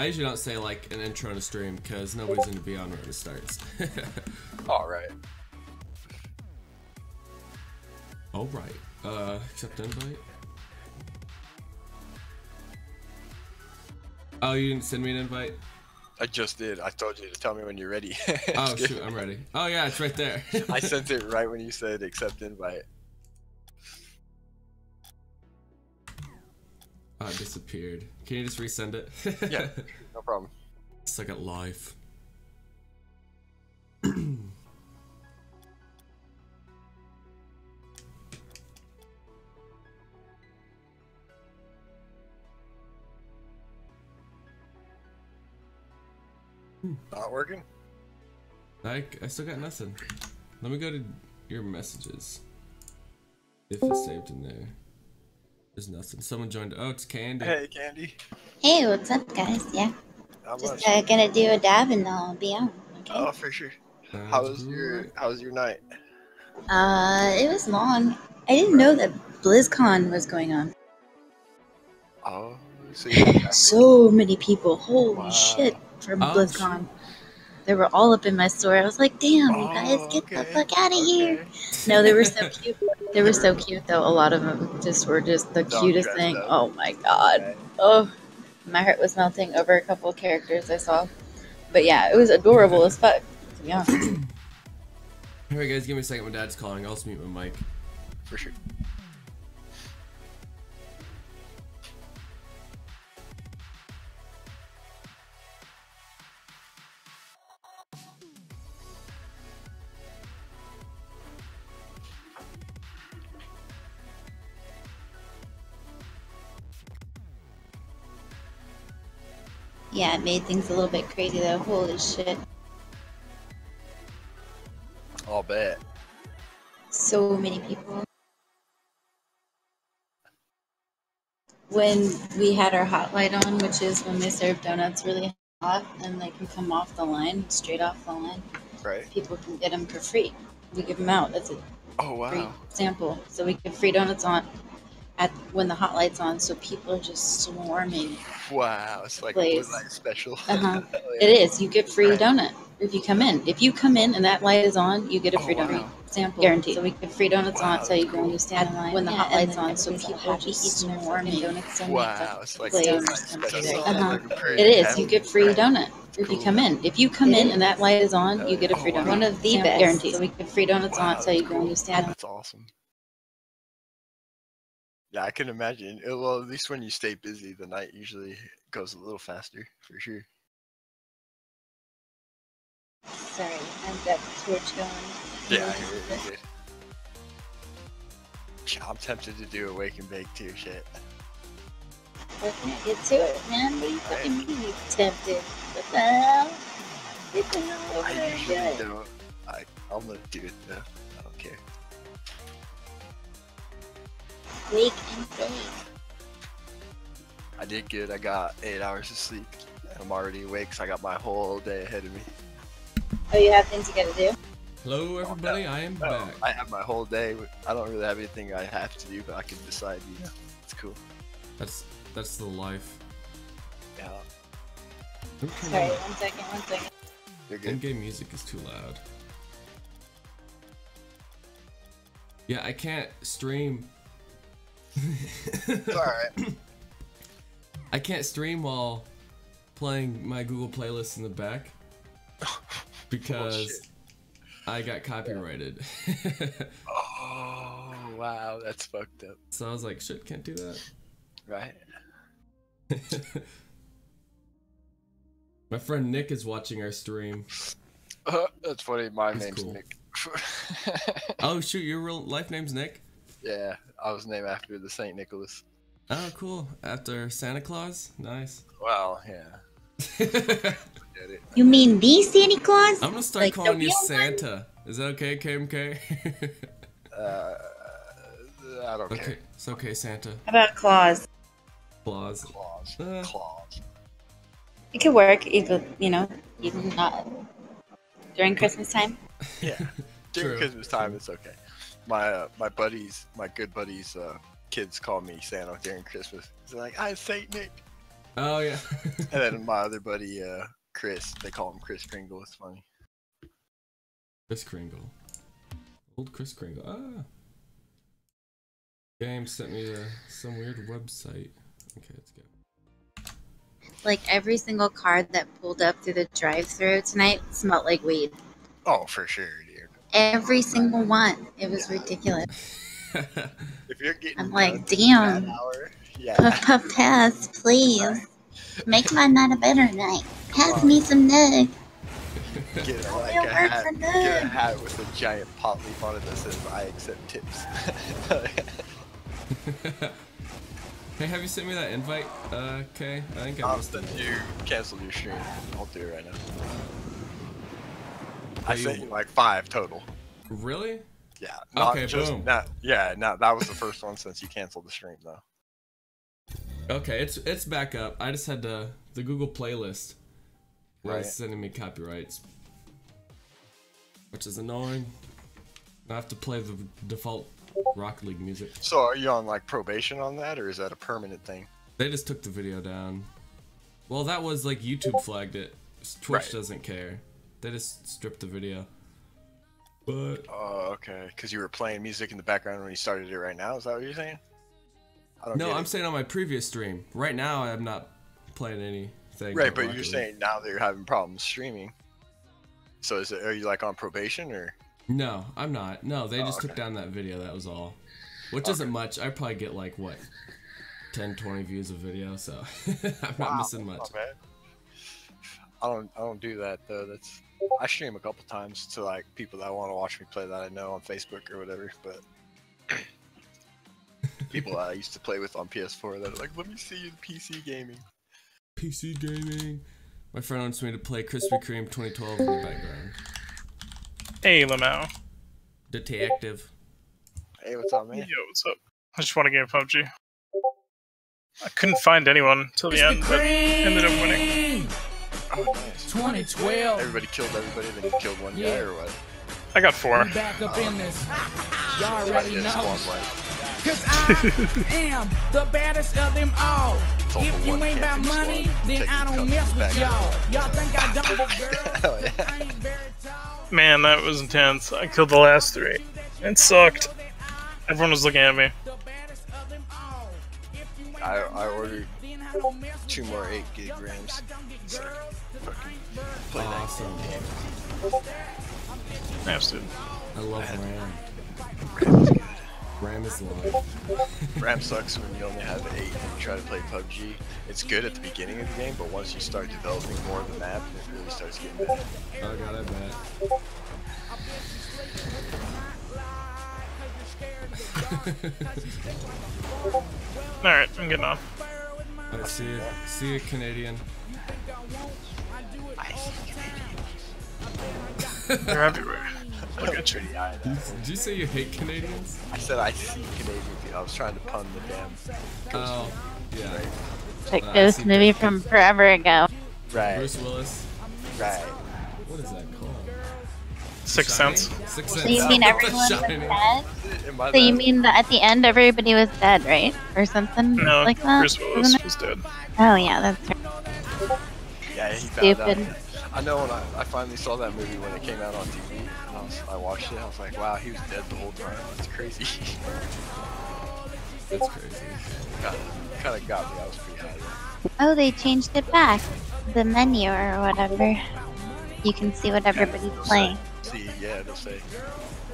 I usually don't say like an intro a stream because nobody's gonna be on when it starts. All right. All right. Uh, accept invite. Oh, you didn't send me an invite? I just did. I told you to tell me when you're ready. Oh shoot, I'm ready. Oh yeah, it's right there. I sent it right when you said accept invite. Oh, it disappeared. Can you just resend it? Yeah, no problem. Second life. Not working? I, I still got nothing. Let me go to your messages. If it's saved in there. There's nothing. Someone joined. Oh, it's Candy. Hey, Candy. Hey, what's up, guys? Yeah, How just uh, gonna do a dab and I'll be out. Okay. Oh, for sure. Sounds How was your. How was your night? Uh, it was long. I didn't know that BlizzCon was going on. Oh, so you So many people. Holy Wow. shit! From Oh, BlizzCon, they were all up in my store. I was like, "Damn, you guys, Oh, get the fuck out of here!" No, they were so cute. They were so cute, though. A lot of them just were just the Dog cutest thing. up. Oh my god. Okay. Oh, my heart was melting over a couple of characters I saw. But yeah, it was adorable as fuck. To be honest. Alright, guys, give me a second. My dad's calling. I'll just mute my mic. For sure. Yeah, it made things a little bit crazy though. Holy shit. I'll bet. So many people. When we had our hot light on, which is when they serve donuts really hot and they can come off the line, straight off the line, Right. people can get them for free. We give them out. That's a Oh wow. free sample. So we give free donuts on at when the hot light's on. So people are just swarming. Wow. It's like a Place. blue light special. Uh-huh. Hell yeah. It is. You get free Right. donut if you come in. If you come in and that light is on, you get a Oh, free donut. wow. Sample guaranteed. So we get free donuts Wow, on so you that's go and you stand in line when the Yeah, hot light's on. So people happy just eating their swarming donuts and Wow. It's like Flavors blue light and special. Uh-huh. Like a parade It is. You get free Right. donut if you come in. If you come in and that light is on, you get a Oh, free wow. donut. One of the Sample best. guaranteed. So we give free donuts Wow, on so you that's go and you stand. That's awesome. Yeah, I can imagine. Uh, Well, at least when you stay busy, the night usually goes a little faster, for sure. Sorry, I've got the torch going. Yeah, I hear it. you're good. Yeah, I'm tempted to do a wake and bake too. Shit. Let's get to it, man. What do you fucking mean you tempted? What the hell? Get the hell over I there usually it. don't. I, I'm gonna do it though. Wake and bake. I did good. I got eight hours of sleep. I'm already awake, so I got my whole day ahead of me. Oh, you have things you gotta do? Hello, everybody. I am back. I have my whole day. I don't really have anything I have to do, but I can decide. You know, it's cool. That's that's the life. Yeah, Sorry, one second, one second. you're good. In-game music is too loud. Yeah, I can't stream. It's all right. I can't stream while playing my Google playlist in the back because Bullshit. I got copyrighted. Oh wow, that's fucked up. so I was like, shit, can't do that. Right? My friend Nick is watching our stream. that's funny. My That's name's cool. Nick. Oh shoot, your real life name's Nick? Yeah, I was named after the Saint Nicholas. Oh cool. After Santa Claus? Nice. Well, yeah. I'm Get it. You mean the Santa Claus? I'm gonna start Like calling you real one? Santa. Is that okay, KMK? Uh, I don't okay, care. it's okay, Santa. How about Claus? Claus. Claus. Uh. Claws. It could work, even you know, even not during Christmas time. Yeah. During True, Christmas time, it's okay. My uh, my buddies, my good buddies, uh, kids call me Santa during Christmas. They're like, "I'm Saint Nick." Oh yeah. And then my other buddy, uh, Chris, they call him Chris Kringle. It's funny. Chris Kringle. Old Chris Kringle. Ah. Game sent me to some weird website. Okay, let's go. Like every single car that pulled up through the drive-through tonight smelled like weed. Oh, for sure, dude. Every single one. It was ridiculous. If you're getting, I'm like, damn. that hour, yeah. Puff puff pass, please. Make my night a better night. Pass me some nug. Get Don't like a hat, get a hat with a giant pot leaf on it that says "I accept tips." hey, have you sent me that invite? Uh, okay. I think I I'll missed it. send you cancel your stream. I'll do it right now. I Are you- sent you like five total. Really? Yeah. Not Okay, just, boom. Not, yeah, no, that was the first one since you canceled the stream though. Okay, it's it's back up. I just had to the Google playlist was Right. sending me copyrights, which is annoying. I have to play the default Rocket League music. So are you on like probation on that, or is that a permanent thing? They just took the video down. Well, that was like YouTube flagged it. Twitch Right. doesn't care. They just stripped the video. But Oh, okay. Because you were playing music in the background when you started it right now. Is that what you're saying? I don't no, I'm it. saying on my previous stream. Right now, I'm not playing anything. right, but you're saying now that you're having problems streaming. So is it? Are you like on probation or? No, I'm not. No, they Oh, just took down that video. That was all. Which isn't much. I probably get like what, 10, 20 views a video. So I'm not missing much. Bad. I don't. I don't do that though. That's. I stream a couple times to like people that want to watch me play that I know on Facebook or whatever. But people I used to play with on PS4 that are like, let me see you PC gaming. PC gaming. My friend wants me to play Krispy Kreme 2012 in the background. Hey, Lamau. Detective. Hey, what's up, man? Yo, what's up? I just want to game PUBG. I couldn't find anyone till the end, but ended up winning. Oh, nice. 2012. Everybody killed everybody, then you killed one guy or what? I got four. We back up in this. Y'all Right, already yeah, know. Cause I am the baddest of them all. If you one ain't about money, squad, then take I don't mess with y'all. Y'all think I don't but girl? Yeah. I ain't very tall. Man, that was intense. I killed the last three. It sucked. Everyone was looking at me. The baddest of them all. If you ain't I, I ordered then I don't mess with two more 8 gig RAMs. So, fucking play that Awesome. game. Nice, dude. I love RAM. RAM is good. RAM is life. RAM sucks when you only have 8 and you try to play PUBG. It's good at the beginning of the game, but once you start developing more of the map, it really starts getting bad. Oh god, I bet. Alright, I'm getting off. Alright, see you. See you, Canadian. They're everywhere. Look at you. Pretty high, Did did you say you hate Canadians? I said I see Canadian people. I was trying to pun the damn. Oh, yeah. Right. It's like Uh, I ghost movie from forever ago. Right. Bruce Willis. Right. What is that called? Sixth Shining? Sense. Sixth So you mean everyone was dead? So you mean that at the end everybody was dead, right? Or something No, like that? Bruce Willis was dead. Oh yeah, that's right. Yeah, he found Stupid. out. I know when I, I finally saw that movie when it came out on TV. and I, was, I watched it. I was like, wow, he was dead the whole time. That's crazy. That's crazy. kind of kind of got me. I was pretty high. Oh, they changed it back. The menu or whatever. You can see what everybody's playing. See, yeah, it'll say.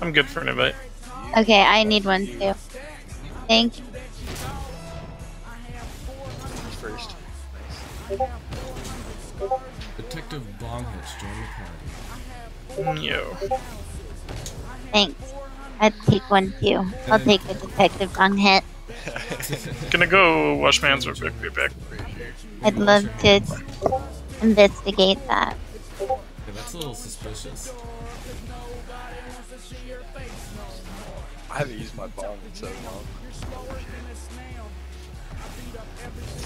I'm good for an invite. Okay, I need one too. Thank you. First. Detective Bonghitch joined the party. Mm, yo. Thanks. I'd take one too. I'll take a detective on hit. Gonna go wash my hands real quick. Be back. I'd love to investigate that. Yeah, that's a little suspicious. I haven't used my bomb in so long. It's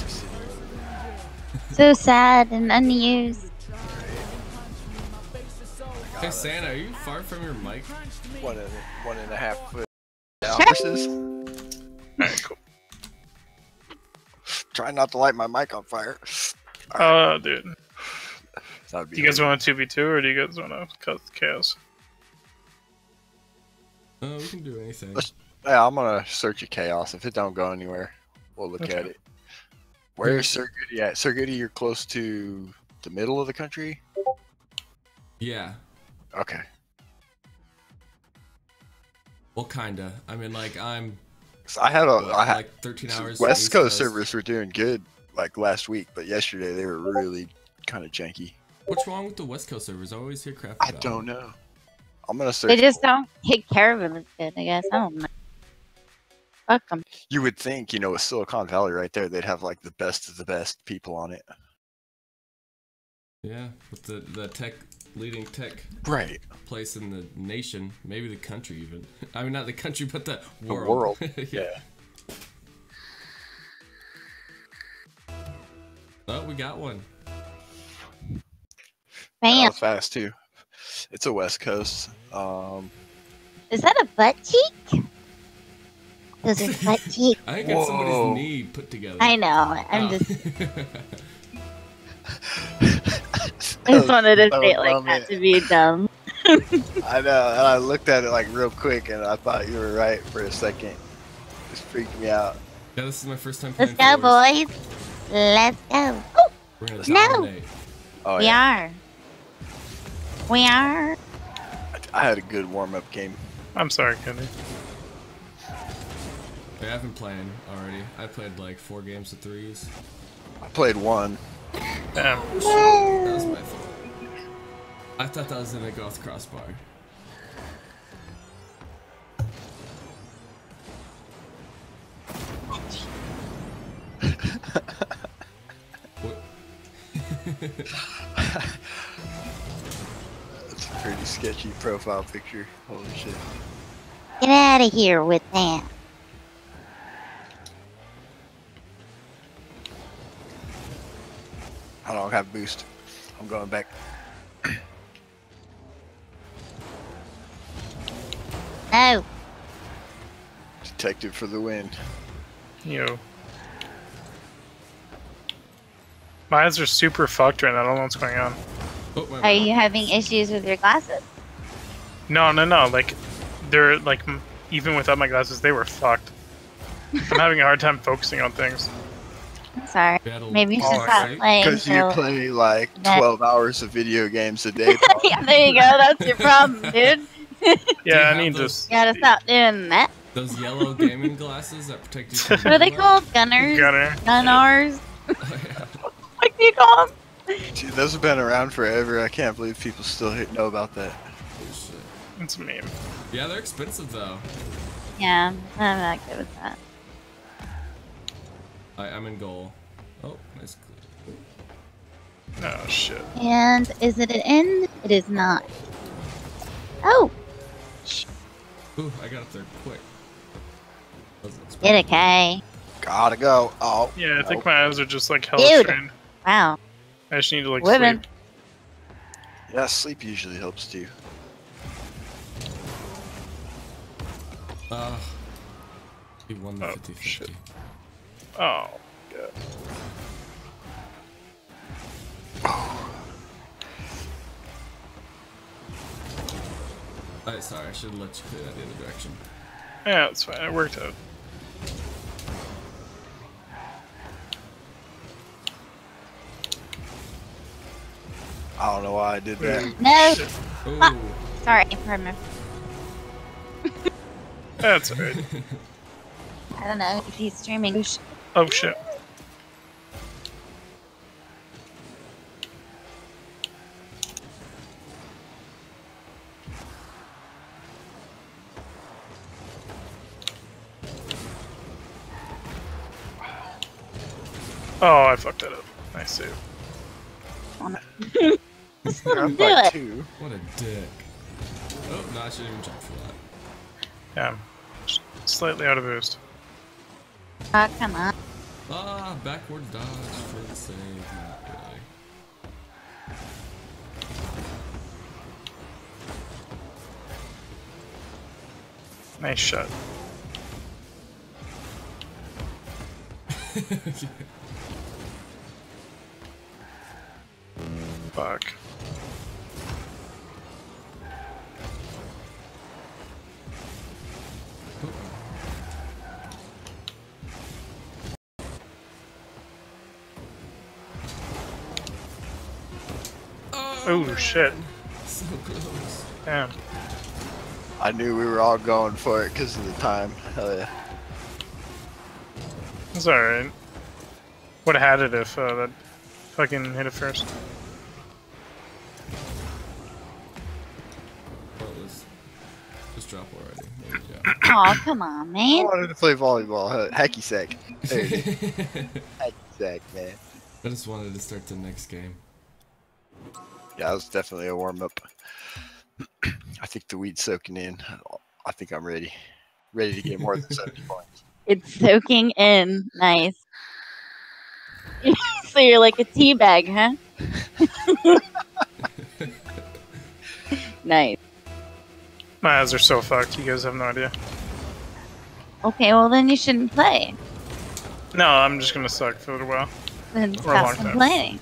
just sitting over there. So sad and unused. Hey Santa, are you far from your mic? One and one and a half foot. Offices. Alright, cool. trying not to light my mic on fire. Oh, dude. That would Do you guys want a 2v2 or do you guys want to cut chaos? Uh, we can do anything. Let's- Yeah, I'm gonna search a chaos. If it don't go anywhere, we'll look Okay. at it. Where's Sir Goody at? Sir Goody, you're close to the middle of the country. Yeah. Okay. Well, kinda. I mean, like I'm. I had a, what, I had like 13 hours. West East Coast servers were doing good like last week, but yesterday they were really kind of janky. What's wrong with the West Coast servers? I always hear crap. I don't them. know. I'm gonna search. They just don't take care of him as good, I guess. I don't know. Fuck them. You would think, you know, with Silicon Valley right there, they'd have like the best of the best people on it. Yeah, with the the tech leading tech Right. place in the nation, maybe the country even. I mean, not the country, but the The world. world. yeah. Oh, we got one. That Bam. was fast too. It's a West Coast. Um, Is that a butt cheek? Those are butt cheeks. I think it's Whoa. somebody's knee put together. I know. I'm Oh. just. I just wanted to so say it like dumb, that it- to be dumb. I know, and I looked at it like real quick, and I thought you were right for a second. Just freaked me out. yeah, this is my first time Let's go, Forest. boys. Let's go. Oh, We're No. Oh we yeah, are. We are. I had a good warm up game. I'm sorry, Kenny. Yeah, I've been playing already. I played like four games of threes. I played one. Damn. That was my fault. I thought that was in a Goth crossbar. That's a pretty sketchy profile picture. Holy shit. Get out of here with that. I don't have boost. I'm going back. No. Detective for the win. Yo. My eyes are super fucked right now. I don't know what's going on. Oh, my Are you having issues with your glasses? No, no, no. Like, they're like, even without my glasses, they were fucked. I'm having a hard time focusing on things. I'm sorry. Battle- Maybe you should stop playing. Because you so- play like that- 12 hours of video games a day. Yeah, there you go. That's your problem, dude. Yeah, I have need those- this You gotta stop doing that. Those yellow gaming glasses that protect you from What are they called? Gunnars? Gunnar. Gunnars. Oh, yeah. What do you call them? Dude, those have been around forever. I can't believe people still know about that. Holy shit. It's a meme. Yeah, they're expensive though. Yeah, I'm not good with that. I, I'm in goal. Oh, nice. clear. Oh shit. And is it an end? It is not. Oh, Ooh, I got up there quick. Wasn't get expecting it, Kay. Gotta go. Oh. Yeah, I think no. my eyes are just like hell Dude. strained. Wow. I just need to like Women. sleep. Yeah, sleep usually helps too. Uh, he won the Oh, 50 shit. Oh, god. Oh, sorry, I should have let you clear that the other direction. Yeah, it's fine. It worked out. I don't know why I did that. No, Shit. Ooh. sorry. Pardon me. That's alright. I don't know if he's streaming. Oh shit. Oh, I fucked that up. Nice save. Just You're let him do by it. two. What a dick. Oh, no, I shouldn't even jump for that. Yeah. Just Slightly out of boost. Oh, come on. Ah, backward dodge for the save. Not really. Nice shot. Fuck. Oh shit. So close. Damn. I knew we were all going for it because of the time. Hell yeah. It's alright. Would have had it if uh, that fucking hit it first. Pointless. Just drop already. There. Oh, come on, man. I wanted to play volleyball. huh? Hacky sack. There. Hacky sack, man. I just wanted to start the next game. Yeah, that was definitely a warm up. I think the weed's soaking in. I think I'm ready. Ready to get more than 70 points. It's soaking in. Nice. so you're like a tea bag, huh? nice. My eyes are so fucked. You guys have no idea. Okay, well then you shouldn't play. No, I'm just gonna suck for a little while. Then For stop complaining.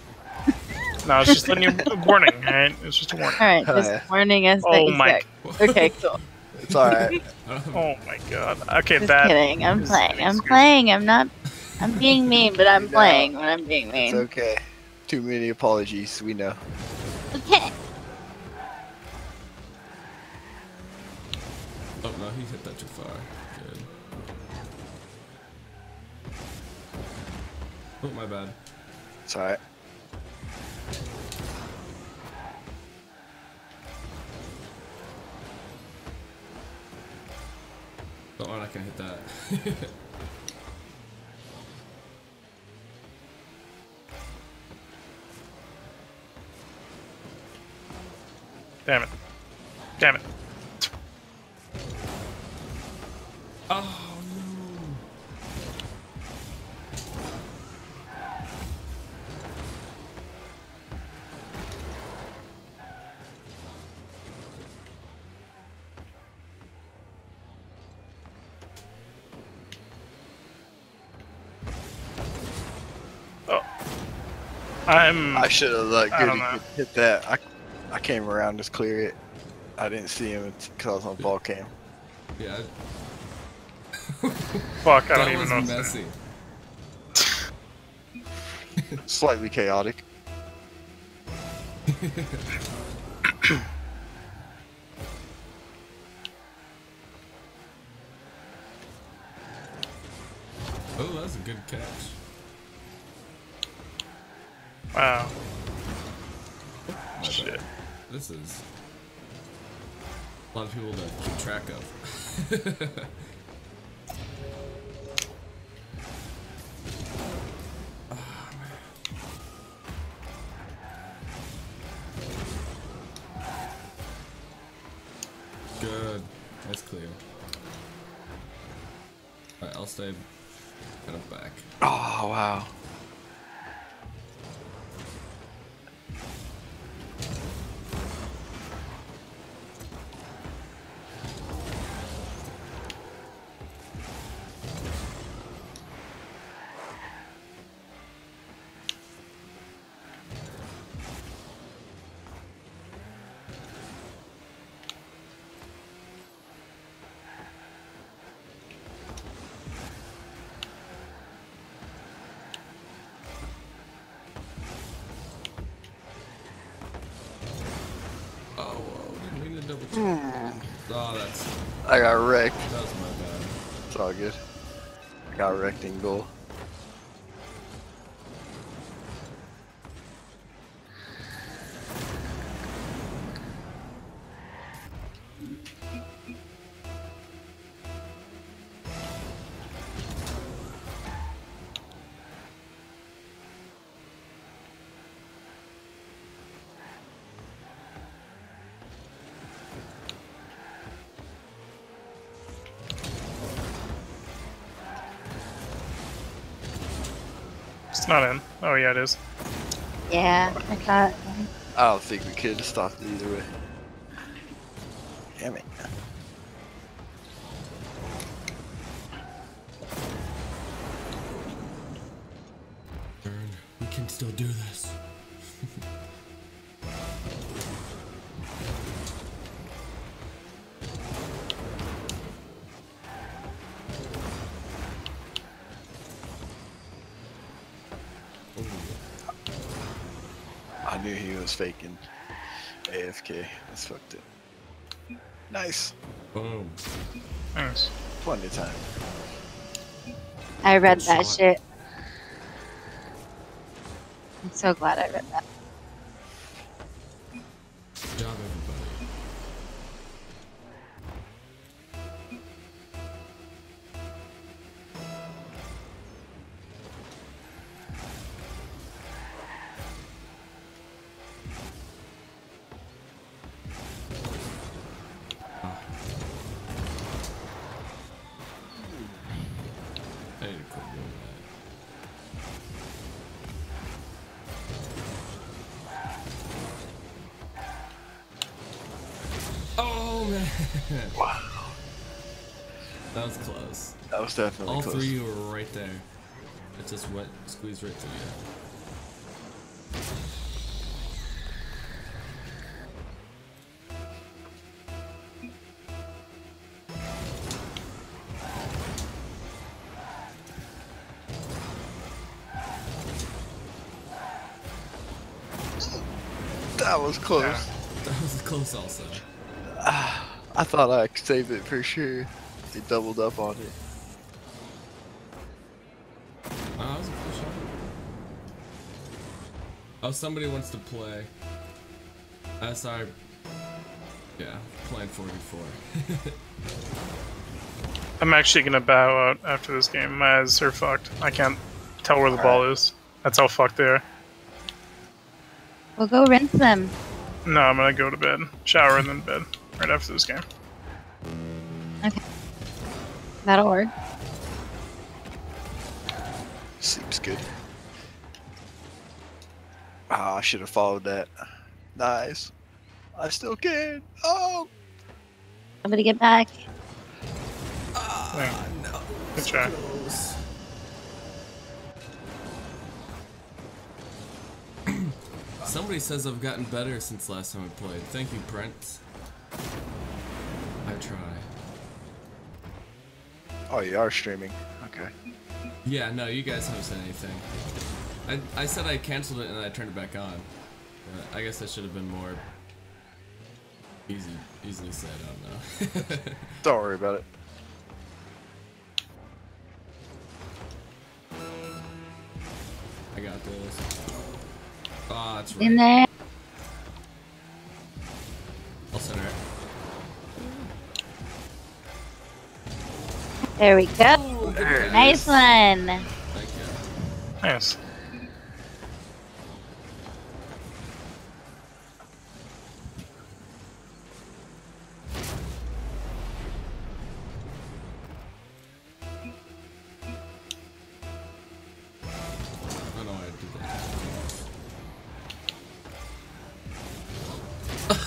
No, it's just letting you a warning, alright? It's just a warning. All right, Oh, just yeah. warning us that Oh you my suck. Okay, cool. It's alright. I don't have Oh my god. Okay, Just that kidding. I'm is playing. I'm playing. I'm not. I'm being mean, but I'm playing when I'm being mean. It's okay. Too many apologies. We know. Okay. Oh no, he hit that too far. Good. Oh my bad. It's alright. Oh, I'm not gonna hit that. damn it. Damn it. oh no. Oh. I'm I should have let Goody hit that. I, I came around to clear it. I didn't see him because I was on ball cam. Yeah, fuck, I that don't even know. what to say. messy. Slightly chaotic. Oh, that's a good catch. Wow. My Shit. This is a lot of people to keep track of. I got wrecked. that was my bad. It's all good. I got wrecked in goal. It's not in. Oh yeah, it is. Yeah, I thought. I don't think we could have stopped it either way. Damn it. Burn. We can still do this. Knew faking AFK. That's fucked up. Nice. Boom. Nice. Plenty of time. I read that shit. I'm so glad I read that. Definitely All close. three of you were right there. It just went squeezed right through you. That was close. That was close also. I thought I could save it for sure. They doubled up on it. Oh, that was a cool shot. Oh, somebody wants to play. Sorry. Yeah, playing 44. I'm actually gonna bow out after this game. My eyes are fucked. I can't tell where the ball is. That's how fucked they are. We'll go rinse them. No, I'm gonna go to bed, shower, and then bed right after this game. Okay. That'll work. Seems good. Ah, I should have followed that. Nice. I still can. Oh! I'm gonna get back. Yeah. no. Good try. Close. Somebody says I've gotten better since last time I played. Thank you, Brent. I try. oh, you are streaming. Okay. Yeah, no, you guys haven't said anything. I, I said I canceled it and I turned it back on. But I guess that should have been more easy, easily said. I don't know. Don't worry about it. I got this. Oh, that's right. In there. I'll center it. There we go. There it Nice one. Thank you. Nice.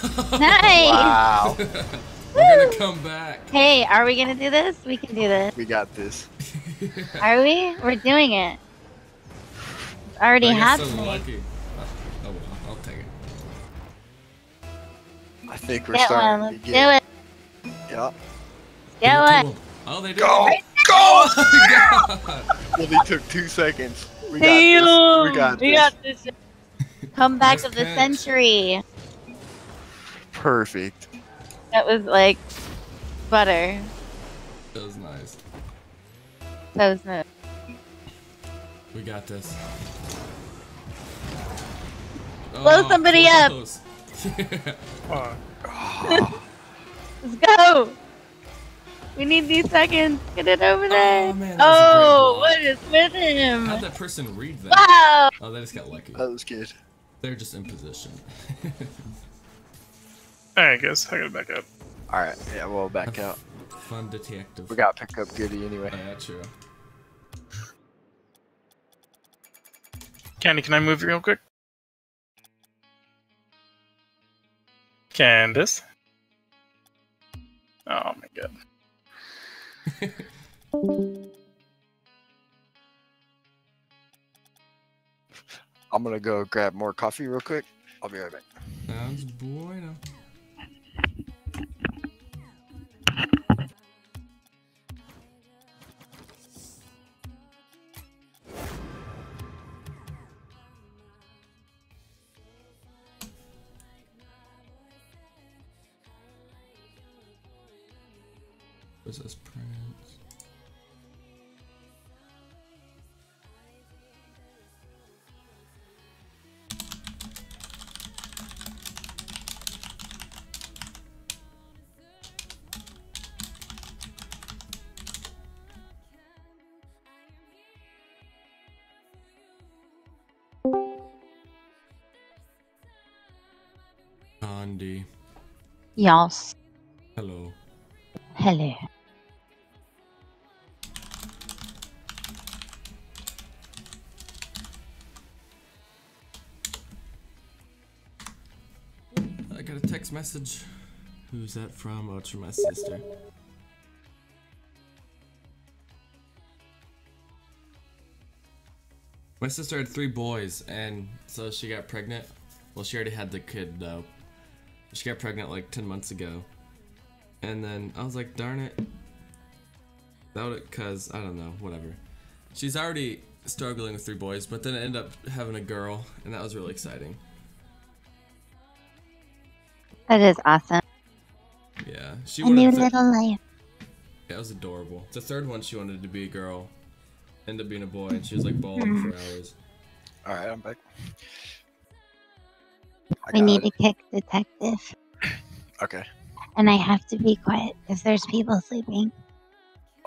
Nice. Wow. We're gonna come back. Hey, are we gonna do this? We can do this. we got this. Are we? We're doing it. It's already I got so happening. lucky. Oh, oh well, I'll take it. I think we're Get starting one. to Let's do get. it. Yeah. Get Cool. one. Oh, they did. Go. it. Go. Oh my god. Well, he took two seconds. We got this. We got We this. got this. Comeback Nice of the pitch. century. Perfect. That was like butter. That was nice. That was nice. We got this. Blow Oh, somebody up. close. Fuck. Let's go. We need these seconds. Get it over oh, there. Oh, man, that a great oh, what is with him? How'd that person read that? Wow. Oh, they just got lucky. That was good. They're just in position. I guess I gotta back up. All right. Yeah, we'll back out. Fun detective. We got to pick up Goody anyway. Oh, yeah, true. Candy, can I move you real quick? Candace? Oh my god. I'm gonna go grab more coffee real quick. I'll be right back. Sounds bueno. This Prince? Andy. Yes. Hello. Hello. Text message. Who's that from? Oh, it's from my sister. My sister had three boys, and so she got pregnant. Well, she already had the kid though. She got pregnant like 10 months ago. And then I was like, darn it. That would, cause, I don't know, whatever. She's already struggling with three boys, but then I ended up having a girl, and that was really exciting. That is awesome. Yeah, she A new to- little life. That was adorable. The third one, she wanted to be a girl, ended up being a boy, and she was like bawling for hmm. hours. All right, I'm back. I We need it. to kick detective. Okay. And I have to be quiet because there's people sleeping.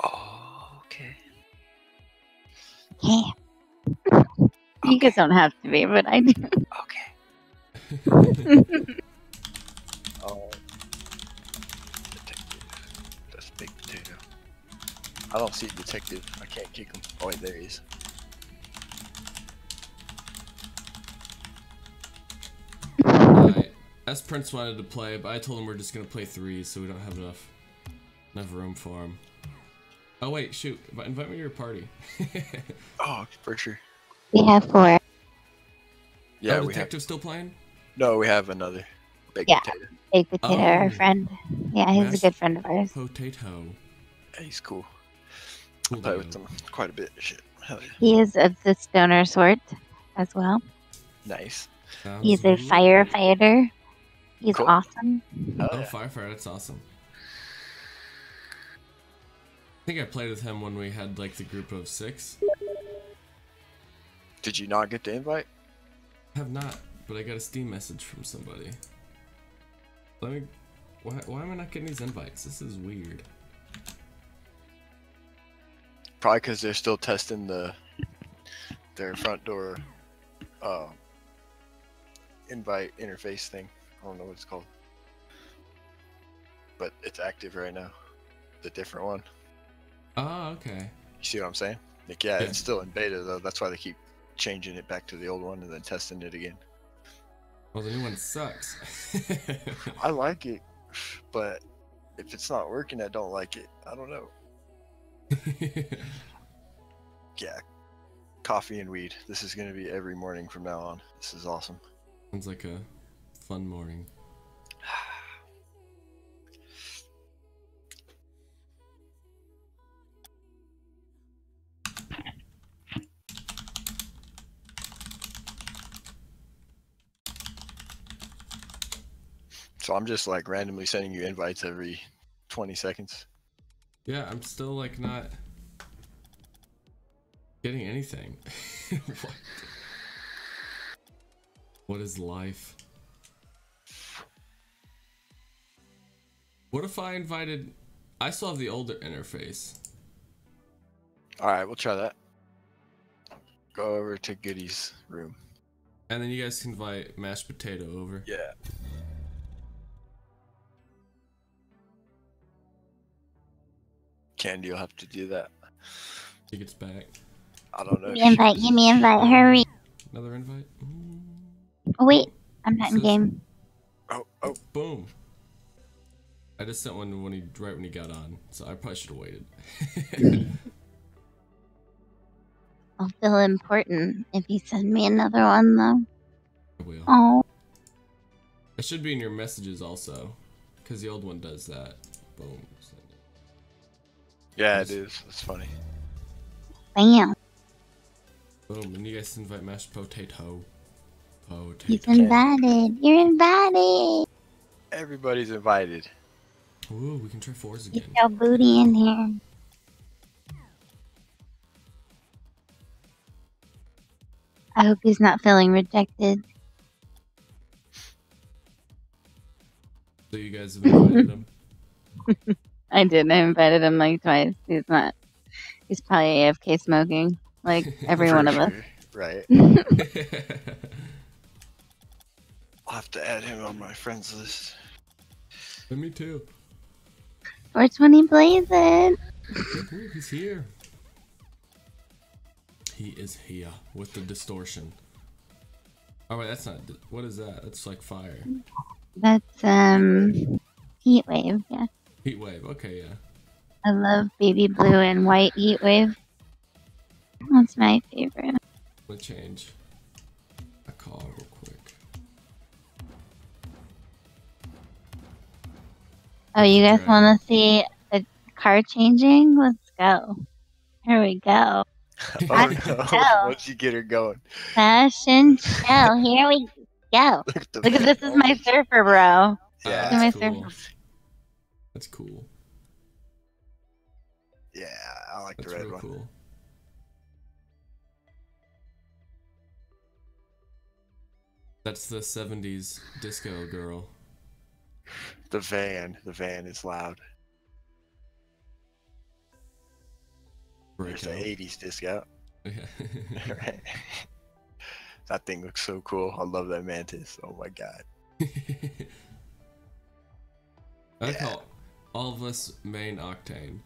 Oh, okay. Okay. You guys don't have to be, but I do. Okay. Oh, detective. That's big potato. I don't see a detective. I can't kick him. Oh wait, there he is. I, as Prince wanted to play, but I told him we're just gonna play threes, so we don't have enough enough room for him. Oh wait, shoot! Invite, invite me to your party. Oh, for sure. We have four. Yeah, oh, we have. detective still playing? No, we have another big Yeah. potato. Big Potato, our Oh. friend. Yeah, he's Yes. a good friend of ours. Potato. Yeah, he's cool. Cool Play with him quite a bit. Shit. Hell yeah. He is of the stoner sort as well. Nice. Sounds He's a firefighter. He's Cool. awesome. Hell Oh, yeah. firefighter, that's awesome. I think I played with him when we had like the group of six. Did you not get the invite? I have not, but I got a Steam message from somebody. Let me. Why, why am I not getting these invites? This is weird. Probably because they're still testing the their front door uh, invite interface thing. I don't know what it's called, but it's active right now. The different one. Oh, okay. You see what I'm saying? Like, yeah, Yeah. it's still in beta though. That's why they keep changing it back to the old one and then testing it again. Well, the new one sucks. I like it, but if it's not working, I don't like it. I don't know. Yeah, coffee and weed. This is gonna be every morning from now on. This is awesome. Sounds like a fun morning. So I'm just like randomly sending you invites every 20 seconds. Yeah, I'm still like not getting anything. what? What is life? What if I invited? I still have the older interface. All right, we'll try that. Go over to Goody's room. And then you guys can invite mashed potato over. Yeah. Candy will have to do that. He gets back. I don't know. Give me invite, give me invite, hurry. Another invite. Mm. Oh, wait, I'm not in game. Oh, oh, Boom. I just sent one when he right when he got on, so I probably should have waited. I'll feel important if you send me another one, though. I will. Oh, It should be in your messages also, because the old one does that. Boom. Send it. yeah, it is. It's funny. bam. Boom, and you guys invite mashed potato. He's Potato. invited. You're invited. Everybody's invited. Ooh, we can try fours again. Get again. your booty in here. I hope he's not feeling rejected. So you guys have invited him. I did. I invited him like twice. He's not. He's probably AFK smoking, like every one of us. Right. I'll have to add him on my friends list. Me too. 420 blazing. Ooh, he's here. He is here with the distortion. Oh wait, that's not. What is that? That's like fire. That's um heat wave. Yeah, Heat wave. Okay, yeah. I love baby blue and white heat wave. That's my favorite. Let's change a car real quick. Oh, you guys Right. want to see a car changing? Let's go. Here we go. Oh I no! can. Once you get her going, Fashion show. Here we go. look at. Look at this is my surfer bro. Yeah, Am I cool. surfer? That's cool. yeah, I like That's the red real one. cool. That's the 70s disco girl. The van, the van is loud. There's the Breakout. '80s disco. Yeah. right. That thing looks so cool. I love that mantis. Oh my god. I Yeah. call all of us main octane.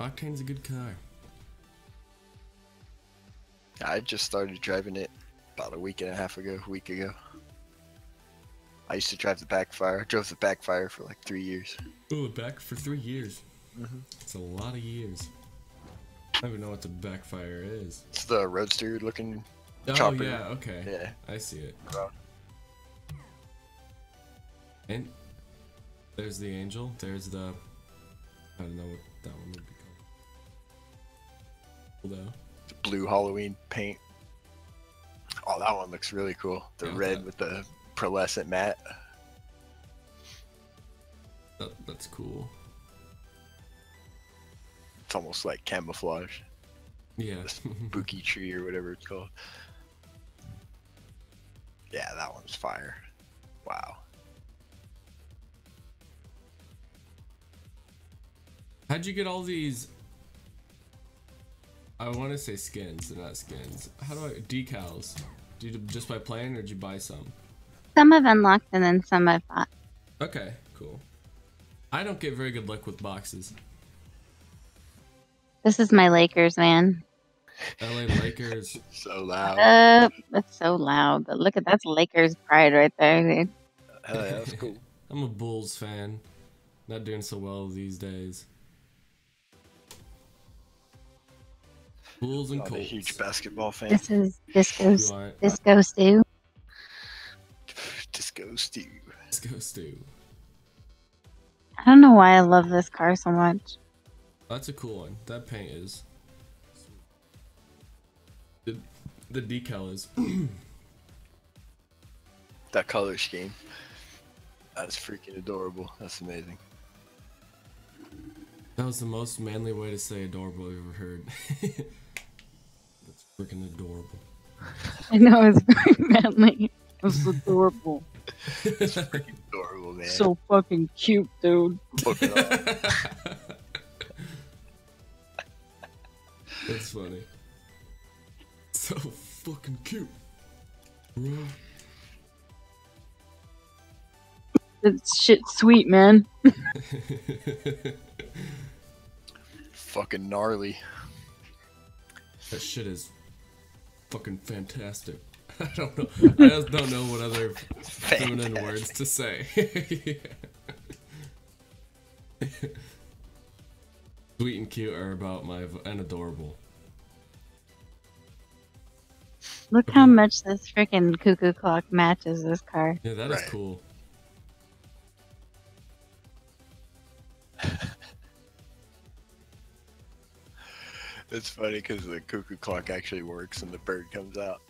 Octane's a good car. I just started driving it about a week and a half ago, a week ago. I used to drive the backfire. I drove the backfire for like three years. Ooh, back for three years. Mhm. It's a lot of years. I don't even know what the backfire is. It's the roadster looking. Oh Chopper. yeah, okay. Yeah. I see it. And there's the angel. There's the. I don't know what that one would be called. Though. The blue Halloween paint. Oh, that one looks really cool. The Yeah, red that- with the pearlescent matte. That, that's cool. It's almost like camouflage. Yeah. This Spooky tree or whatever it's called. Yeah, that one's fire. Wow. How'd you get all these? I want to say skins. They're not skins. How do I decals? Do you just by playing, or did you buy some? Some I've unlocked and then some I've bought. Okay, cool. I don't get very good luck with boxes. This is my Lakers, man. LA Lakers. So loud. Uh, that's so loud. But look at that's Lakers pride right there, dude. Hell yeah, that's cool. I'm a Bulls fan. Not doing so well these days. Bulls and a Colts. huge basketball fan. This is Disco's You aren't. Disco Stew. Disco Steve. Stu. I don't know why I love this car so much. That's a cool one. That paint is. The, the decal is. That color scheme. That's freaking adorable. That's amazing. That was the most manly way to say adorable I've ever heard. That's freaking adorable. I know it's very manly. It's adorable. It's freaking adorable, man. So fucking cute, dude. Look it. That's funny. So fucking cute. Bro. It's shit sweet, man. fucking gnarly. that shit is fucking fantastic. I don't know. I just don't know what other feminine Fantastic. words to say. Sweet and cute are about my v- and adorable. Look how much this freaking cuckoo clock matches this car. Yeah, that is Right. cool. It's funny because the cuckoo clock actually works and the bird comes out.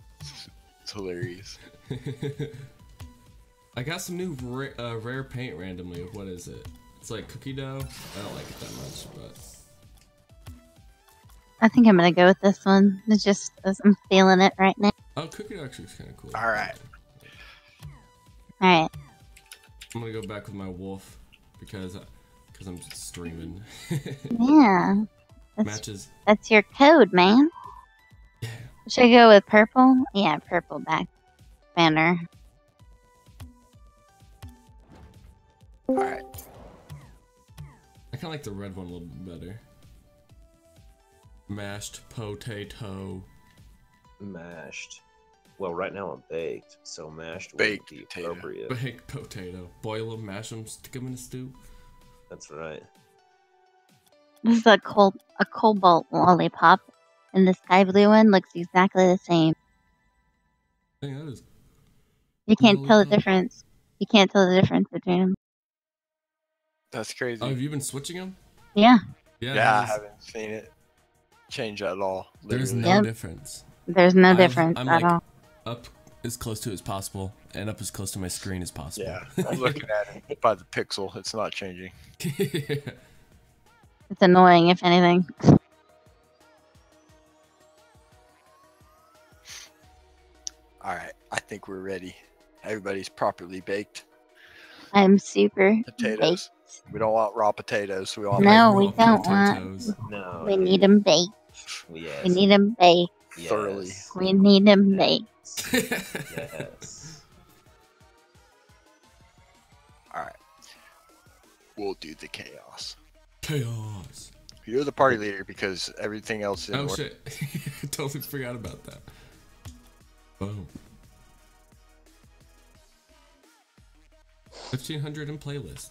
It's hilarious. I got some new ra- uh, rare paint randomly. What is it? It's like cookie dough. I don't like it that much, but I think I'm gonna go with this one. It's just I'm feeling it right now. oh, cookie dough actually is kind of cool. All right. All right. I'm gonna go back with my wolf because because I'm just streaming Yeah. That's, matches. that's your code, man. Should I go with purple? Yeah, purple back banner. All right. I kind of like the red one a little bit better. Mashed potato. Mashed. Well, right now I'm baked, so mashed would Baked be potato. appropriate. Baked potato. Boil them, mash them, stick them in a stew. That's right. This is a col- a cobalt lollipop, and the sky blue one looks exactly the same. I that is. You can't tell the difference. You can't tell the difference between them. That's crazy. Oh, have you been switching them? Yeah, Yeah. yeah, I haven't seen it change at all. There's no Yep. difference. there's no I've- difference I'm at like- all. Up as close to it as possible, and up as close to my screen as possible. Yeah, I'm looking at it by the pixel. It's not changing. It's annoying, if anything. All right, I think we're ready. Everybody's properly baked. I'm super. Potatoes. We don't want raw potatoes. We want No, Raw we don't want- No. We need them baked. Yes. We need them baked. yes. thoroughly. We need them baked. Yes. All right. We'll do the chaos. Chaos. You're the party leader because everything else. Is. Oh in order. shit! totally forgot about that. Boom. Fifteen hundred in playlist.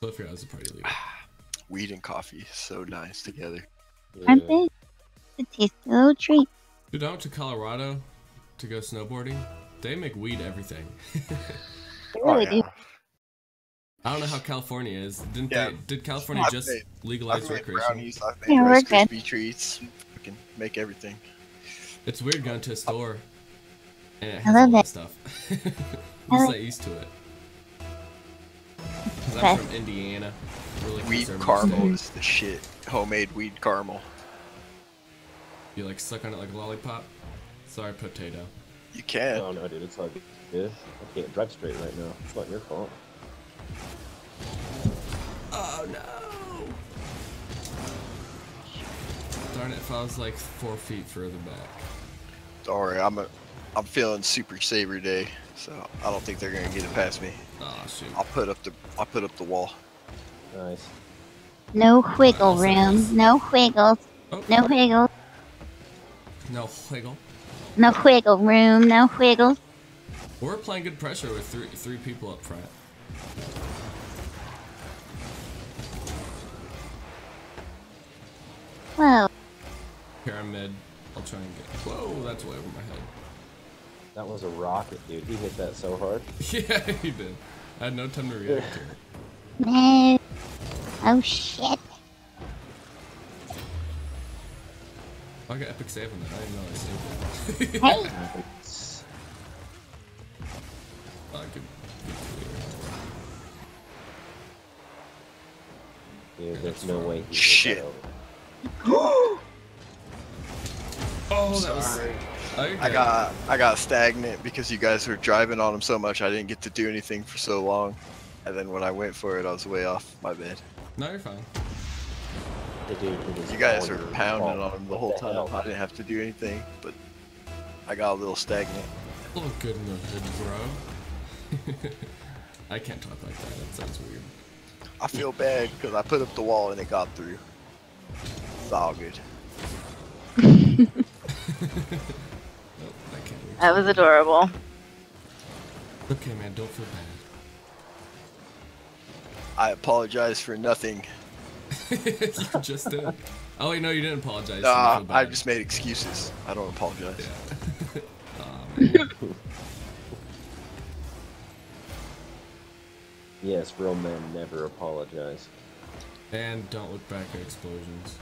So if you're as a party leader. Weed and coffee, so nice together. Aren't they? It's a tasty little treat. Dude, I went to Colorado to go snowboarding. They make weed everything. They really do. I don't know how California is. Didn't Yeah. they? Did California I've just made- legalize I've made recreation? brownies. I've made Yeah, we're Rice good. Krispie treats. Fucking make everything. It's weird going to a store and it has love all that it. stuff. I I'm just not used to it. Because I'm from Indiana. Really Weed caramel state. is the shit. Homemade weed caramel. You like suck on it like a lollipop? Sorry, potato. You can. Oh no, dude, it's all good. I can't drive straight right now. It's not your fault. Oh no! Darn it, if I was like four feet further back. Don't I'm a, I'm feeling super saber day, so I don't think they're gonna get it past me. Oh shoot. I'll put up the I'll put up the wall. Nice. No wiggle room. No wiggles. Oh, No wiggle. no wiggle. No wiggle room. No wiggles. We're playing good pressure with three three people up front. Whoa. Pyramid. I'll try and get. Whoa, that's way over my head. That was a rocket, dude. He hit that so hard. Yeah, he did. I had no time to react to it. No. Oh shit. I got epic save on that. I didn't know I saved it. Hey. Good, good clear. Dude, there's no way he Shit. that. Oh, that was. Okay. I got I got stagnant because you guys were driving on him so much. I didn't get to do anything for so long, and then when I went for it, I was way off. My bad. No, you're fine. The dude who was You guys all were pounding fault. on him the whole the time. hell? I didn't have to do anything, but I got a little stagnant. Look good in the hood, bro. I can't talk like that. That sounds weird. I feel bad because I put up the wall and it got through. It's all good. Nope, I can't. That was adorable. Okay, man, don't feel bad. I apologize for nothing. you just did. Oh wait, no, you didn't apologize. so Nah, feel I just made excuses. I don't apologize. Yeah. Aw. Yes, real men never apologize. and don't look back at explosions.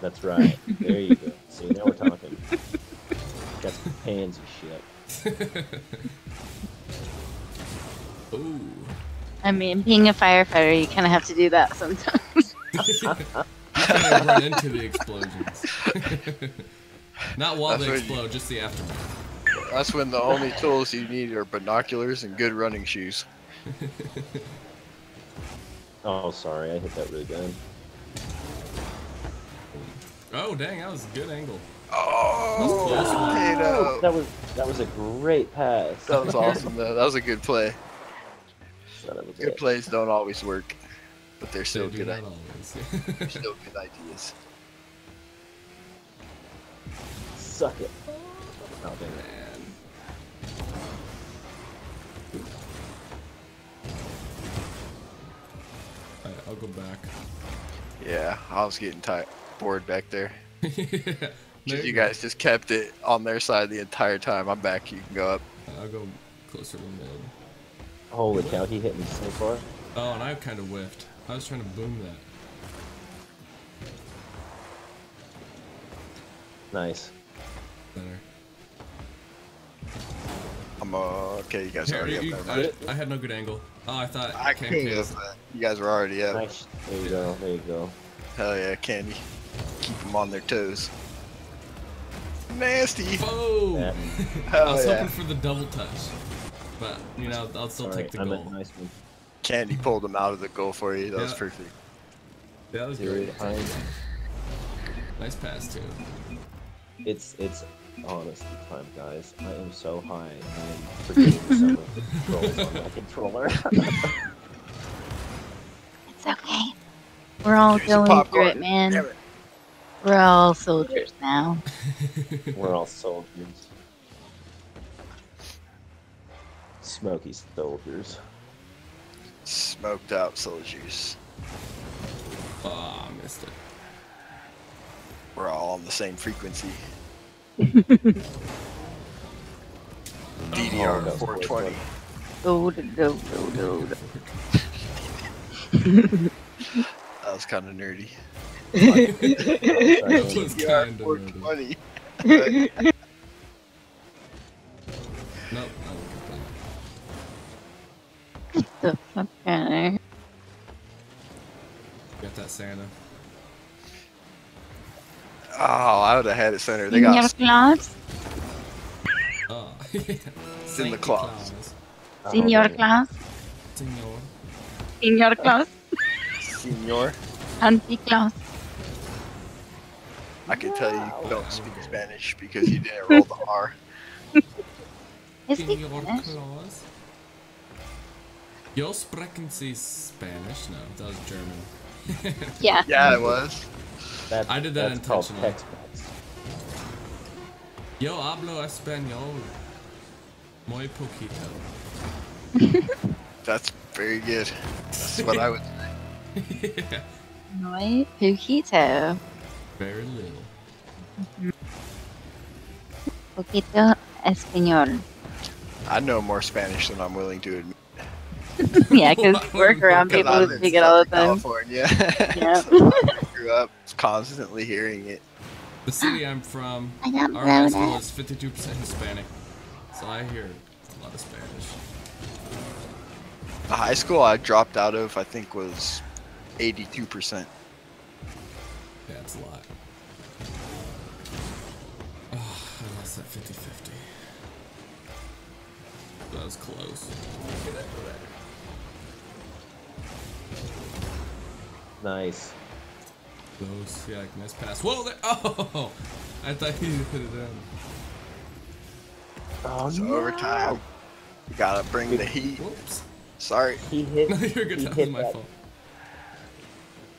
That's right. There you go. See, now we're talking. That's pansy shit. Ooh. I mean, being a firefighter, you kind of have to do that sometimes. you kind of run into the explosions. Not while That's they what you- explode, just the aftermath. That's when the only tools you need are binoculars and good running shoes. Oh, sorry, I hit that really good. Oh, dang, that was a good angle. Oh, close. potato. That was that was a great pass. That was awesome, though. That was a good play. Son of Good bitch. plays don't always work, but they're still do good. not i- always. They're still good ideas. Suck it. Oh, dang. Man. Alright, I'll go back. Yeah, I was getting tired, bored back there. There Just you go. guys just kept it on their side the entire time. I'm back. You can go up. I'll go closer to mid. Holy cow, he hit me so far. Oh, and I kind of whiffed. I was trying to boom that. Nice. Better. I'm uh, okay. You guys are already you- up there. I, right? I had no good angle. Oh, I thought I can't. KO'd. uh, You guys were already up. Nice. There you go. There you go. Hell yeah, Candy. Keep them on their toes. Nasty. Boom! Yeah. I was yeah. hoping for the double touch. But, you know, I'll still Sorry, take the I goal. meant nice one. Candy pulled him out of the goal for you. That was Yeah. perfect. Yeah, that was Dude, great. I'm, Nice pass, too. it's it's honestly time, guys. I am so high. I am forgetting some of the controls on my controller. It's okay. We're all Here's going through it, man. It. We're all soldiers now. We're all soldiers. Smoky soldiers. Smoked out soldiers. Oh, I missed it. We're all on the same frequency. Oh, DDR that's 420. Go to go go go. go. That was kind of nerdy. That was DDR kind of 420. Nope, don't get. The fuck out of there. Got that Santa. Oh, I would have had it center. They In your got class, Oh, It's in the claws. Senior dang it. class, Senor. senior class, Senor. auntie class. I can tell you don't speak Spanish because you didn't roll the R. Is he Senor Spanish? Claus. Yo sprechen Sie Spanish? No, that was German. Yeah. Yeah, it was. That's, I did that that's called intentionally. Tex-Mex. Yo hablo español. Muy poquito. That's very good. That's what I would say. yeah. Muy poquito. Very little. Poquito español. I know more Spanish than I'm willing to admit. Yeah, because you work around people I who speak it all the Southern time. California. Yeah. So I grew up constantly hearing it. The city I'm from, I got our high school up. is 52% Hispanic. So I hear a lot of Spanish. The high school I dropped out of, I think, was 82%. Yeah, it's a lot. Oh, I lost that 50 50. That was close. Nice. Close. Yeah, nice pass. Whoa, there. Oh! I thought you hit it in. Oh, So no. overtime, you gotta bring the heat. Whoops. Sorry. He hit. No, you're good. he That was hit my that- fault.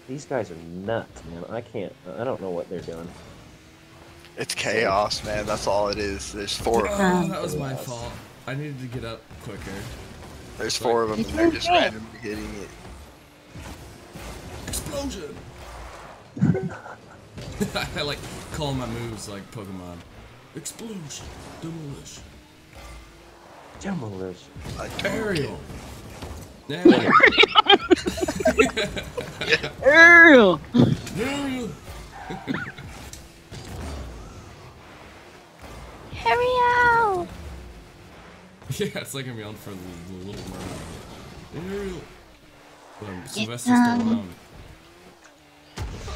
These guys are nuts, man. I can't. I don't know what they're doing. It's chaos, man. That's all it is. There's four of them. Oh, that was my fault. I needed to get up quicker. There's four of them, and they're just randomly hitting it. Explosion! I like call my moves like Pokemon. Explosion, demolish, demolish, aerial. Aerial. Aerial. Aerial. Aerial. it's like I'm yelling for the, the little mermaid. Ariel. Um, Get Sylvester some. Stallone.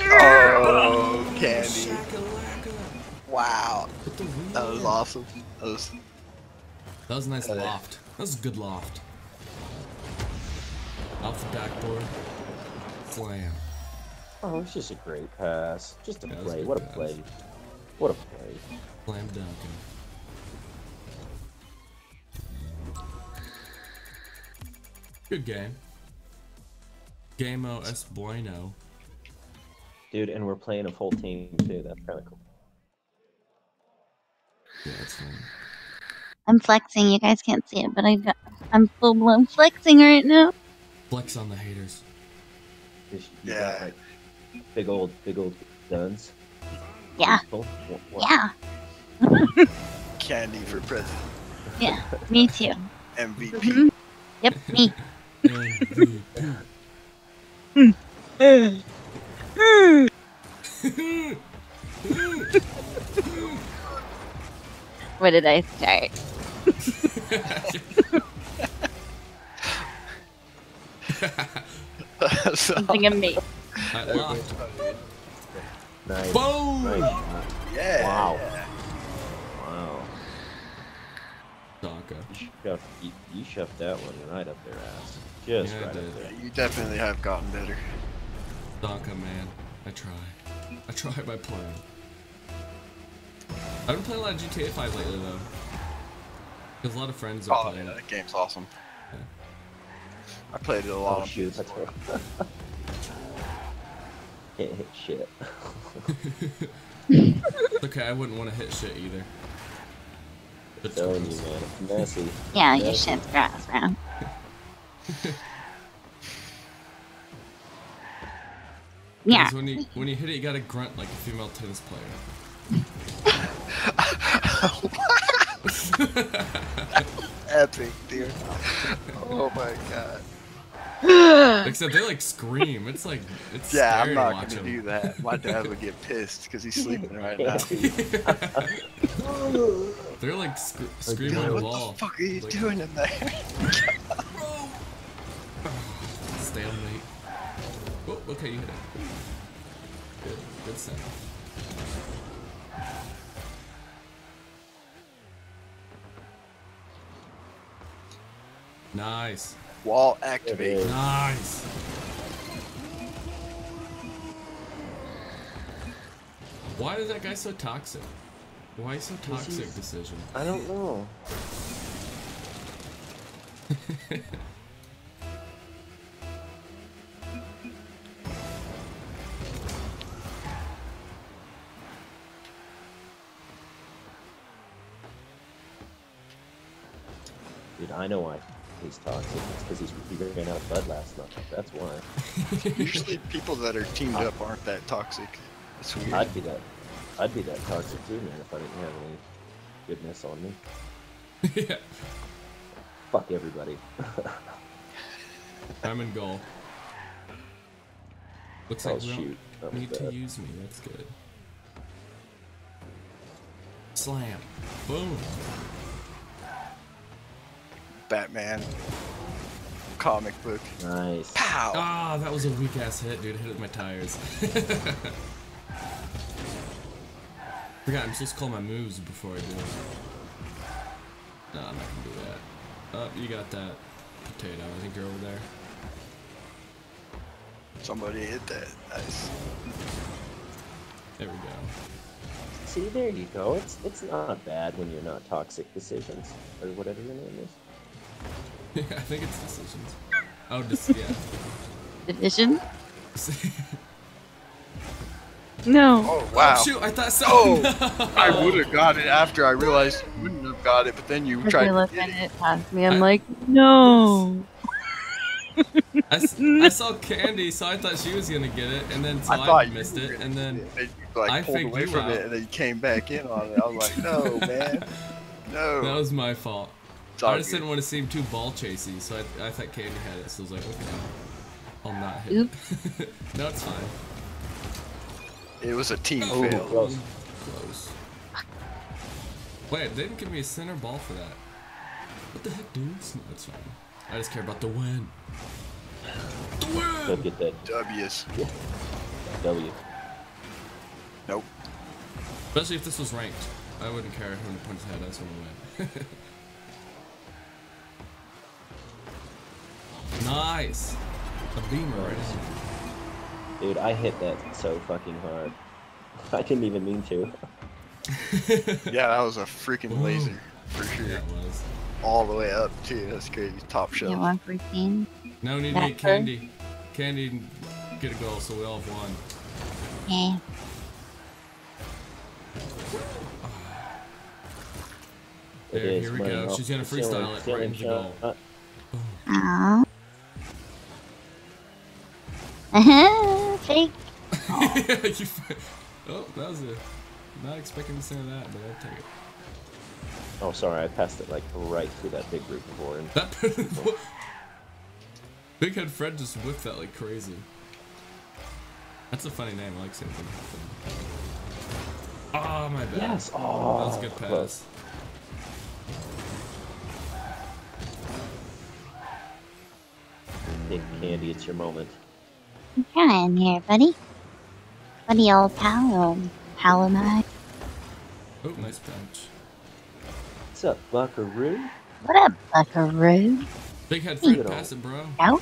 Oh, candy. Wow. Put the wheel That was awesome. That was That was a nice Uh, loft. That was a good loft. Off the backboard. Slam. Oh, it's just a great pass. Just a Yeah, it was a play. good What a pass. play. What a play. Slam dunking. Good game. Gameo es bueno. Dude, and we're playing a full team too. That's kind of cool. Yeah, that's fine. I'm flexing. You guys can't see it, but I got, I'm full blown flexing right now. Flex on the haters. Yeah. got like big old, big old guns. Yeah, People. What- yeah, candy for president. yeah. Me too. MVP. Mhm. Yep, me. MVP. Where did I start? Something of me. Nice. Boom! Nice. yeah. Wow. Wow. Donka. You shoved, you, you shoved that one right up their ass. Just Yeah, I right did. up. You definitely have gotten better. Donka, man. I try. I try by playing. I've been playing a lot of GTA 5 lately, though. Because a lot of friends are Oh, playing yeah, that game's awesome. Yeah. I played it a lot. Oh on shoot, that's PS4. Can't hit shit. Okay, I wouldn't want to hit shit either. It's telling you, gross. man, it's messy. Yeah, your Messy. shit's grass, bro. Yeah. 'Cause When you, when you hit it, you gotta grunt like a female tennis player. Epic, dude. Oh my god. Except they like scream. It's like, it's Yeah, I'm scary not to watch gonna them. do that. My dad would get pissed because he's sleeping right now. They're like sc- screaming God, at the what wall. the fuck are you Like, doing in there? Stalemate. Oh, okay, you hit it. Good, good sound. Nice, Wall activate. nice. Why is that guy so toxic? Why so toxic he's- decision? I don't know. I know why he's toxic. It's because he's he ran out of Bud last night. That's why. Usually people that are teamed up aren't that toxic. It's weird. I'd be that. I'd be that toxic too, man, if I didn't have any goodness on me. yeah, Fuck everybody. I'm in goal. Looks oh like we don't shoot. That was need to use me. That's good. Slam. Boom. Batman comic book. Nice. Pow! Ah, that was a weak ass hit, dude. Hit it with my tires. Forgot, I'm supposed to call my moves before I do it. No, I'm not gonna do that. Oh, you got that potato. I think you're over there. Somebody hit that. Nice. There we go. See, there you go. It's it's not bad when you're not toxic decisions or whatever your name is. I think it's decisions. Oh, just, yeah. Division? No. Oh wow! Oh, shoot, I thought so. Oh, I would have got it after I realized you wouldn't have got it, but then you As tried I to look at it. it past me, I'm I- like, no. I saw Candy, so I thought she was gonna get it, and then so I I, thought you missed were it, gonna and then it. you like I pulled faked away you from out. it, and then you came back in on it. I was like, no, man, no. that was my fault. It's all I just good. didn't want to seem too ball chasey, so I, I thought Candy had it, so I was like, okay, I'll not hit it. no, it's fine. It was a team Oh, fail. close. Close. Wait, they didn't give me a center ball for that. What the heck, dude? It's, it's fine. I just care about the win. The Go win! get that W's. W. Nope. Especially if this was ranked. I wouldn't care who many points I had. I just want to win. nice! A beamer right. Dude, I hit that so fucking hard. I didn't even mean to. Yeah, that was a freaking Whoa. laser for sure. Yeah, it was. All the way up too. That's crazy. Top You shelf. want free team? Now need to That get Candy. Candy can get a goal, so we all have one. Yeah. It There, is here we go. She's gonna freestyle it right into shot. goal. Uh, Aww. Mm-hmm. Fake. You f- oh, that was a. Not expecting to say that, but I'll take it. oh, sorry, I passed it like right through that big group before. And That Big Head Fred just whipped that like crazy. That's a funny name. I like saying Big Head Fred. Oh ah, my bad. yes, Oh, That oh, was ah, a good pass. close. Big candy, it's your moment. I'm trying here, buddy. Buddy old pal. um, How am I? Oh, nice punch. What's up, Buckaroo? What up, buckaroo? Big Head Fred, Good pass it, bro. Out?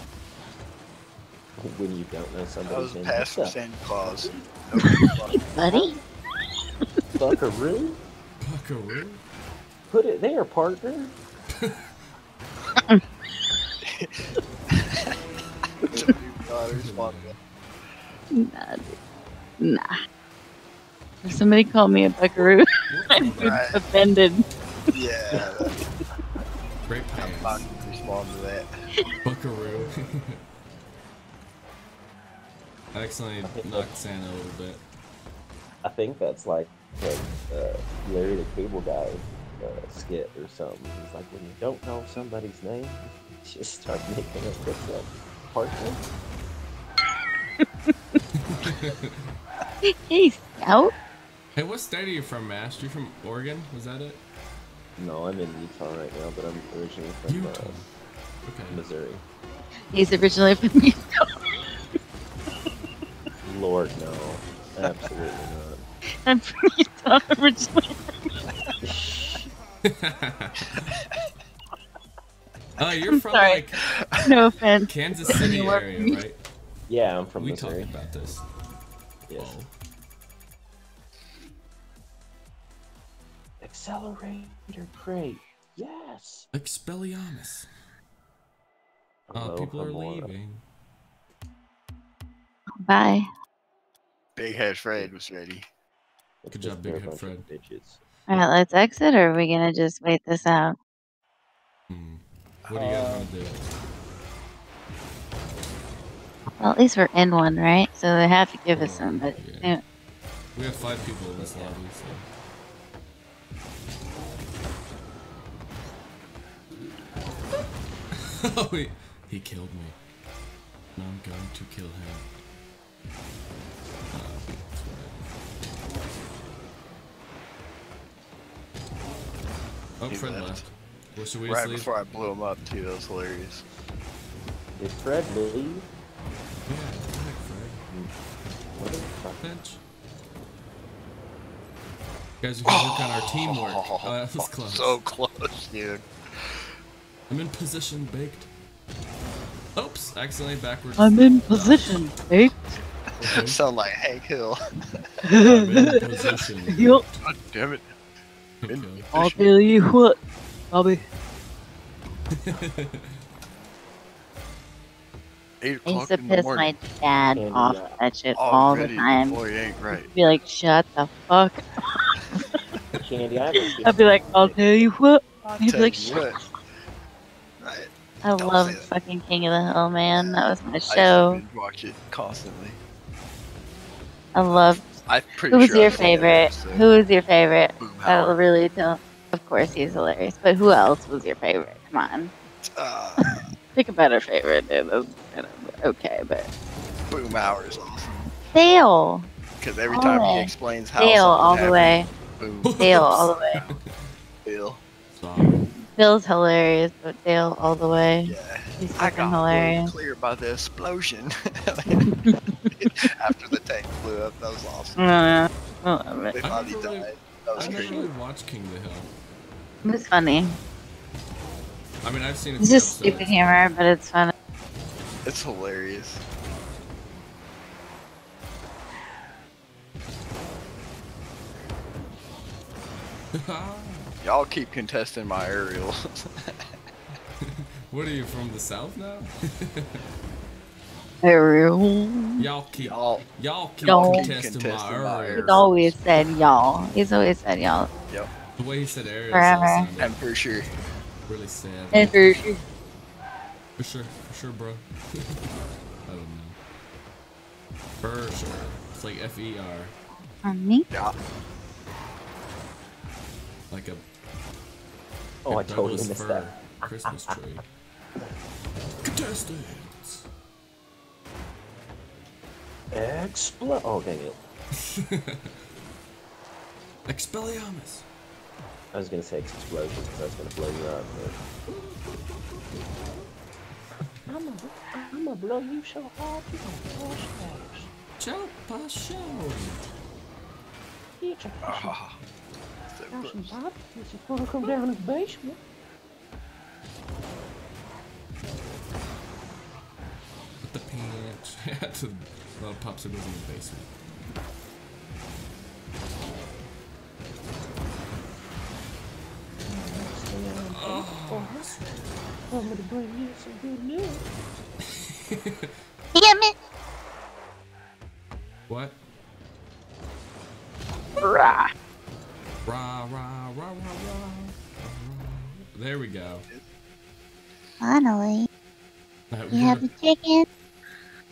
When you don't know somebody's name. pass from What's up, Santa Claus. Buddy? Buckaroo? Buckaroo. Put it there, partner. God, respond to Nah, dude. Nah. If somebody called me a buckaroo, I'd be Right. offended. Yeah, Great I'm not gonna respond to that. Buckaroo. I accidentally knocked Santa a little bit. I think that's like like uh, Larry the Cable Guy uh, skit or something. He's like, when you don't know somebody's name, you just start making up what's up, partner. Hey, Scout? Hey, what state are you from, Mash? You from Oregon? Was that it? No, I'm in Utah right now, but I'm originally from Utah. uh, Okay. Missouri. He's originally from Utah. Lord, no, absolutely not. I'm from Utah originally. Oh, you're from sorry. like No offense. Kansas City area, right? Yeah, I'm from we talked about this. Yes. Accelerator crate. Yes. Expelliarmus. Oh, Hello, people are Hamora. leaving. Bye. Big Head Fred was ready. It's Good just job, Big Head Fred. Bitches. Alright, let's exit, or are we gonna just wait this out? Hmm. What do you guys want to do? Well, at least we're in one, right? So they have to give us some, but Yeah. We have five people in this lobby, so. oh, he, he killed me. Now I'm going to kill him. Uh, that's what I- Oh, He Fred left. left. Well, we Right just leave? before I blew him up too. That was hilarious. Did Fred leave? What the fuck? bench. Guys, we can work on our teamwork. Oh, that was close. So close, dude. I'm in position, baked. Oops, accidentally backwards. I'm in position, eh? Okay. Sound like Hank Hill. I'm in position. Yup. God damn it. Okay. I'll tell you what, Bobby. Eight I o'clock used to piss my dad And, off uh, with that shit all the time. before he ain't right. He'd be like, shut the fuck. Candy, I I'd be like, I'll tell you what. He'd be like, shut what. Right. I Don't love fucking King of the Hill, man. That was my I used to show. binge watch it constantly. I love. I'm pretty Who was sure your I've seen every favorite? episode. Who was your favorite? I Howard. really don't. Of course, he's hilarious. But who else was your favorite? Come on. Uh, Pick a better favorite, dude. That's kind of okay, but. Boomhauer is awesome. Dale! Because every All time the he explains how Dale, something all the happened, way. Boom. Dale, all the way. Dale. Stop. Bill's hilarious, but Dale all the way. Yeah. He's I fucking got blown hilarious. clear by the explosion after the tank blew up. That was awesome. Yeah, I love it. I finally never really- died. That was I never crazy. really watched King of the Hill. It was funny. I mean, I've seen it. It's few just stupid episodes. humor, but it's funny. It's hilarious. Y'all keep contesting my aerial. what are you from the south now? Ariel. y'all keep Y'all, y'all keep Y'all contesting, keep my contesting my area. He's always said y'all. He's always said y'all. Yep. The way he said area Forever. sounded I'm for sure. really sad. And for sure. For sure, for sure, bro. I don't know. For sure. It's like F E R, On me? Yeah. like a Oh, I a totally missed fir that. Christmas tree. Contestants. Explode. Oh, dang it. Expelliarmus. I was gonna say explosion because I was gonna blow you up. But... I'm gonna, I'm gonna blow you so hard you gonna bust those. Ciao. Eat your Ah, so house and. Bob. This is gonna come down in the basement. With the pinch. to a lot of popsicles in the basement. I'm gonna bring you some good news. Damn it! What? Rah. Rah, rah, rah, rah, rah. There we go. Finally, we, you have gotta, a chicken.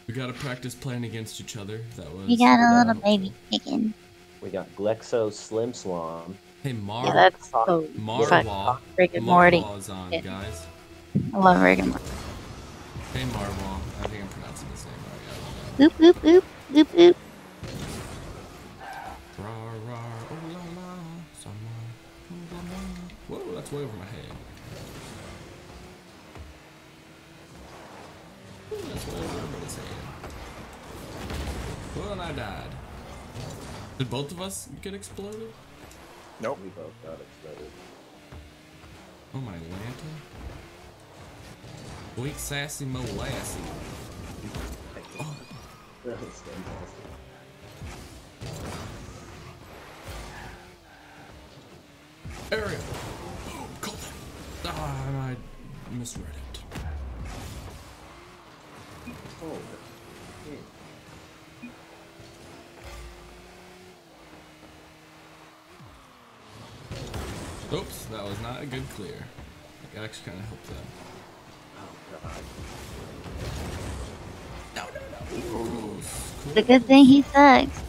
we gotta practice playing against each other. That was. You got a Yeah. little baby chicken. We got Glexo Slim Slam. Hey, Mar. Yeah, that's so Marwall. Rick and Morty. Marwall is on, Yeah. guys. I love Rick and Morty. Hey, Marwall. I think I'm pronouncing his name right. I don't know. Boop, boop, boop, boop, boop. Rah, rah, oh la la, summer, oh la la. Whoa, that's way over my head. Ooh, That's way over everybody's head. Well, and I died. Did both of us get exploded? Nope. We both got exploded. Oh my lanta. Sweet sassy was fantastic. Area. Oh, it. Ah, I misread it. Oh, Oops, that was not a good clear. It actually kind of helped them. It's a good thing he sucks.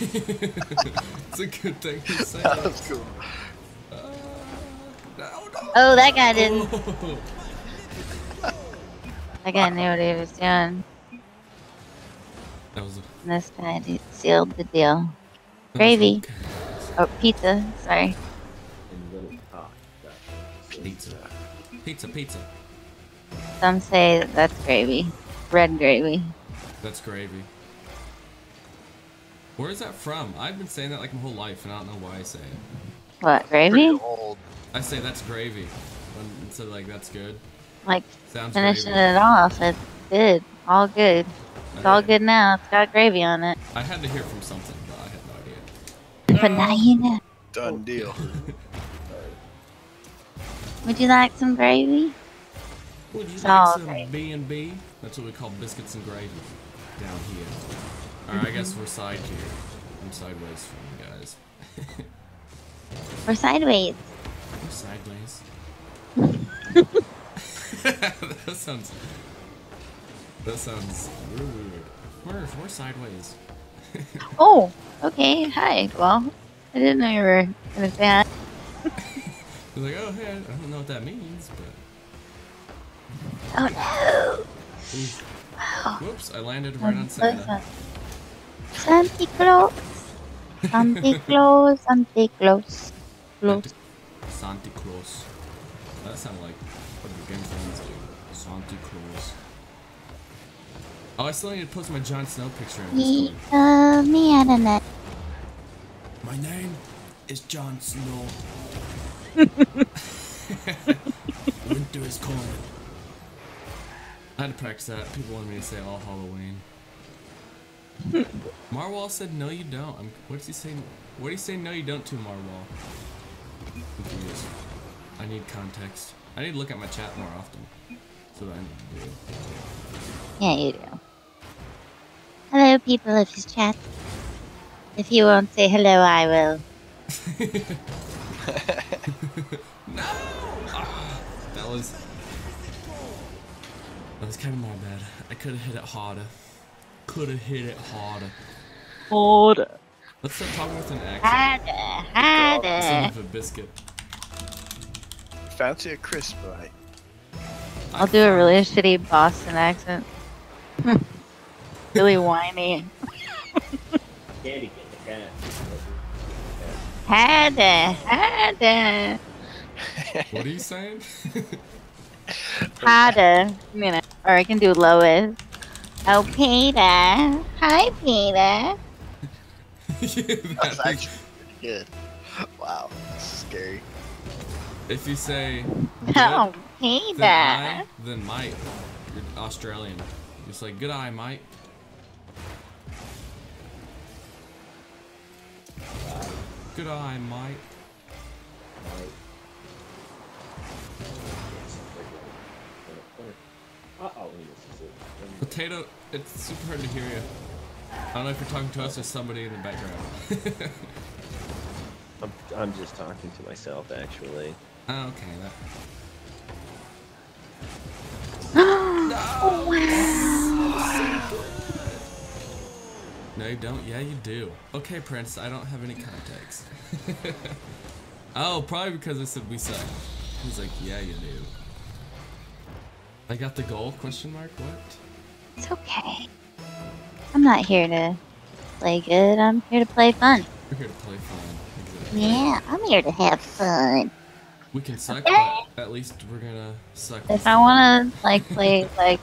it's a good thing he said. That was cool. Uh, no, no. Oh, that guy didn't. That guy knew what he was doing. That was a, And this guy he sealed the deal. Gravy. okay. Oh, pizza. Sorry. and little cock. Gotcha. Pizza. Pizza, pizza. Some say that's gravy. Red gravy. That's gravy. Where is that from? I've been saying that like my whole life, and I don't know why I say it. What, gravy? I say that's gravy. When, instead of like that's good. Like Sounds finishing gravy. it off. It's good. All good. It's all good now. It's got gravy on it. I had to hear from something, but I had no idea. But now you know. Done deal. Would you like some gravy? Would you like all some. B and B? That's what we call biscuits and gravy down here. Or I guess mm-hmm. we're side here. I'm sideways from you guys. Or sideways? We're sideways. that sounds. That sounds rude. We're we're sideways. Oh, okay. Hi. Well, I didn't know you were gonna say hi. He's like, oh hey, I don't know what that means, but. Oh no! Ooh. Whoops! I landed right on Santa. Santa Claus. Santa Claus, Santa Claus. Claus. Santa Claus. That sounded like what the game fans do. Santa Claus. Oh, I still need to post my Jon Snow picture in He Discord. told me how to net. My name is Jon Snow. Winter is coming. I had to practice that. People wanted me to say all Halloween. Marwall said no you don't. I'm, what does he say? What do you say no you don't to Marwall? Confused. I need context. I need to look at my chat more often. That's what I need to do. Yeah, you do. Hello, people of his chat. If you won't say hello, I will. no! Ah, that was that was kind of my bad. I could have hit it harder. Could have hit it harder. Harder. Let's start talking with an accent. Harder, Instead harder. of a biscuit. Fancy a crisp, right? I'll do a really shitty Boston accent. really whiny. Candy get the cat. Harder, harder, What are you saying? harder. You know, or I can do Lois. Oh, Peter. Hi, Peter. That's That- actually pretty good. Wow, this is scary. if you say Oh, good, Peter. then I, then might. You're Australian. Just like good eye, Mike. Good eye, Mike. Uh oh, this is it. Potato, it's super hard to hear you. I don't know if you're talking to us or somebody in the background. I'm, I'm just talking to myself, actually. oh, okay, that. oh, wow. No, you don't. Yeah, you do. Okay, Prince, I don't have any context. oh, probably because I said we suck. He's like, yeah, you do. I got the goal? Question mark? What? It's okay. I'm not here to play good. I'm here to play fun. We're here to play fun. Exactly. Yeah, I'm here to have fun. We can suck, but at least we're gonna suck. If I want to like play like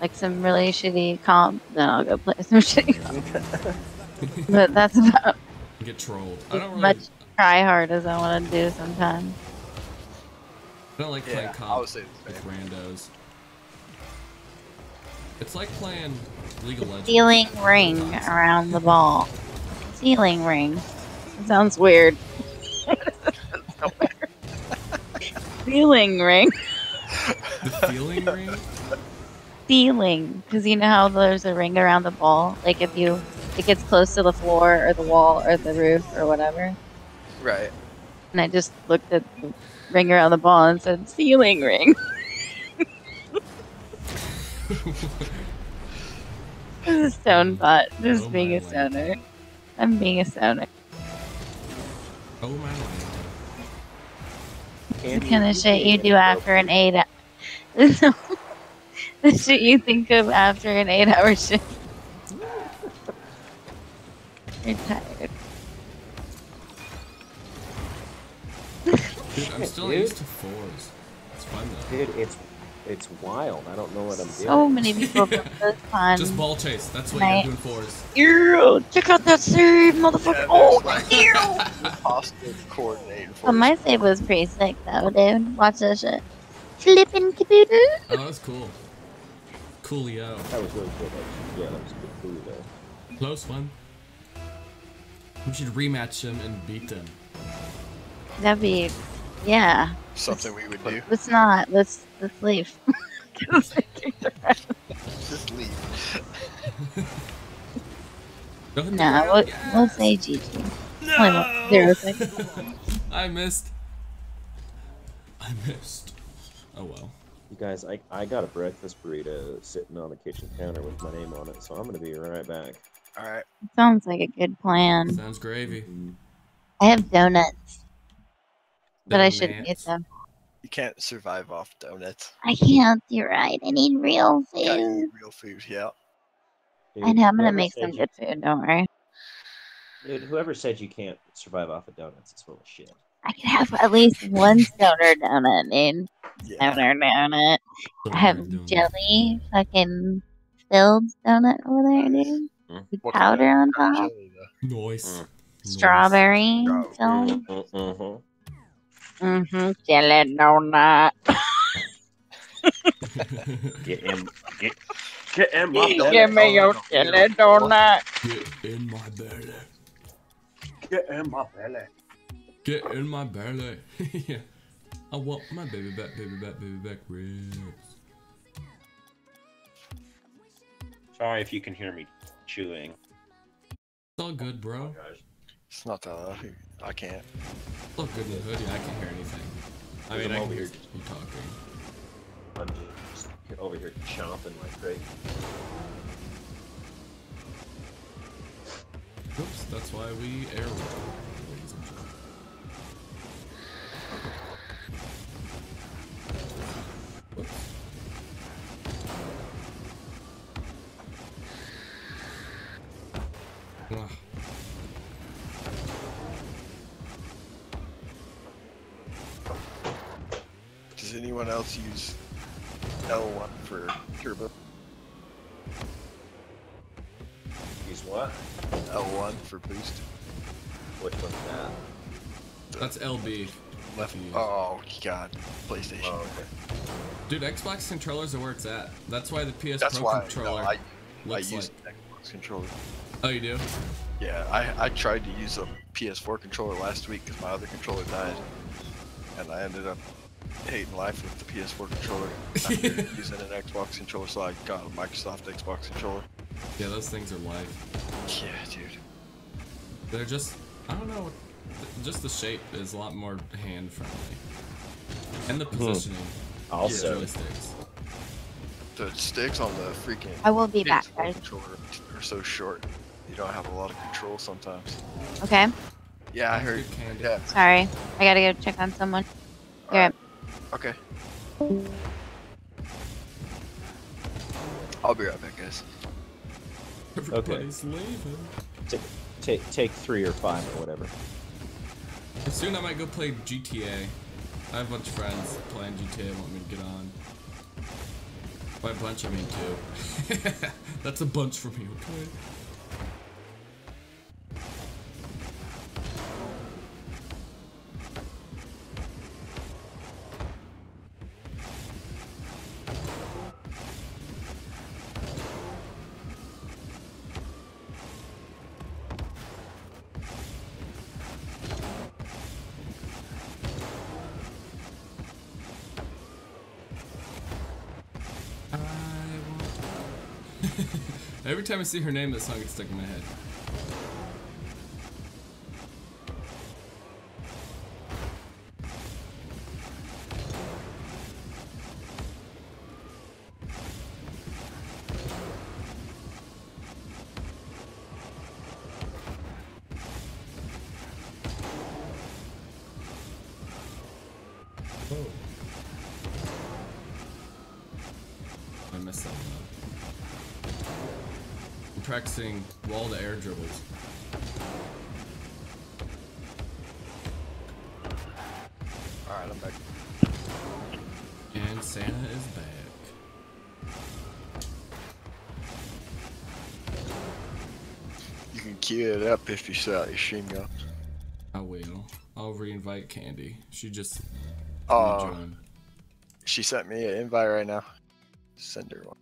like some really shitty comp, then I'll go play some shitty comp. but that's about get trolled. I don't really. much try hard as I want to do sometimes. I don't like playing Yeah, I comp would say the with randos. It's like playing League of Legends. Ceiling ring around the ball. Ceiling ring. It sounds weird. Ceiling ring. The feeling ring? Ceiling, because you know how there's a ring around the ball. Like if you, it gets close to the floor or the wall or the roof or whatever. Right. And I just looked at the ring around the ball and said ceiling ring. this is stone bot. Just Oh being a stoner. I'm being a stoner. oh my lord. The kind of shit you do after an eight. hou- the shit you think of after an eight-hour shift. You're tired. Dude, I'm still Dude. used to fours. It's fun though. Dude, it's it's wild. I don't know what I'm doing. So many people put this on. Just ball chase. That's what Right. you're doing fours. Ew, check out that save, motherfucker. Yeah, oh, there's like ew. impossible coordinated for Oh, my save was pretty sick though, dude. Watch this shit. Flippin' caboodle. Oh, that was cool. Coolio. That was really good. Actually. Yeah, that was good food though. Close one. We should rematch them and beat them. That'd be, yeah. something we would do. Let's not. Let's let's leave. Just leave. Go ahead and nah, go. we'll, Yes! we'll say GG. Only one- zero seconds. I missed. I missed. Oh well. You guys, I, I got a breakfast burrito sitting on the kitchen counter with my name on it, so I'm gonna be right back. All right. Sounds like a good plan. Sounds gravy. Mm-hmm. I have donuts, but I shouldn't get Donuts. them. You can't survive off donuts. I can't. You're right. I need real You gotta food. real food. Yeah. Dude, I know. I'm gonna make some you- good food. Don't worry. Dude, whoever said you can't survive off of donuts is full of shit. I could have at least one stoner donut, dude. Yeah. Stoner donut. I have Donut. jelly, fucking filled donut over there, dude. Mm. With powder on kind of top. jelly. Nice. Mm. Nice. Strawberry Strawberry. filled. Mm-hmm. Jelly donut. Get in, get, get in my Give belly. me your jelly donut. Get in my belly. Get in my belly. Get in my belly. yeah. I want my baby back, baby back, baby back ribs. Sorry if you can hear me chewing. It's all good, bro. Guys. It's not that loud. I can't. Look good in the hood. Yeah, I can't hear anything. I mean, I'm I over can hear here. you talking. I'm just over here chomping like crazy. Oops, that's why we air ladies and gentlemen. Whoops. Ah. Does anyone else use L1 for turbo? Use what? L1 for boost? Which one's that? That's LB. Left. Use. Oh god, PlayStation. Oh, okay. Dude, Xbox controllers are where it's at. That's why the PS That's Pro why controller I, I looks use like. Xbox controller. Oh, you do? Yeah, I, I tried to use a PS4 controller last week because my other controller died, and I ended up hating life with the PS4 controller after using an Xbox controller. So I got a Microsoft Xbox controller. Yeah, those things are life. Yeah, dude. They're just, I don't know, just the shape is a lot more hand friendly. And the hmm. positioning. of Also, joysticks. The sticks on the freaking I will be PS4 guys. controller are so short. You don't have a lot of control sometimes. Okay. Yeah, I That's heard. good. Yeah. Sorry. I gotta go check on someone. Here. Okay. I'll be right back, guys. Everybody's leaving. take, take take three or five or whatever. Soon I might go play GTA. I have a bunch of friends playing GTA want me to get on. By a bunch, I mean two. That's a bunch for me, okay? Every time I see her name, that song gets stuck in my head. Practicing wall to air dribbles. Alright, I'm back. And Santa is back. You can queue it up if you set out your stream gun. I will. I'll re-invite Candy. She just Oh, uh, joined. she sent me an invite right now. Send her one.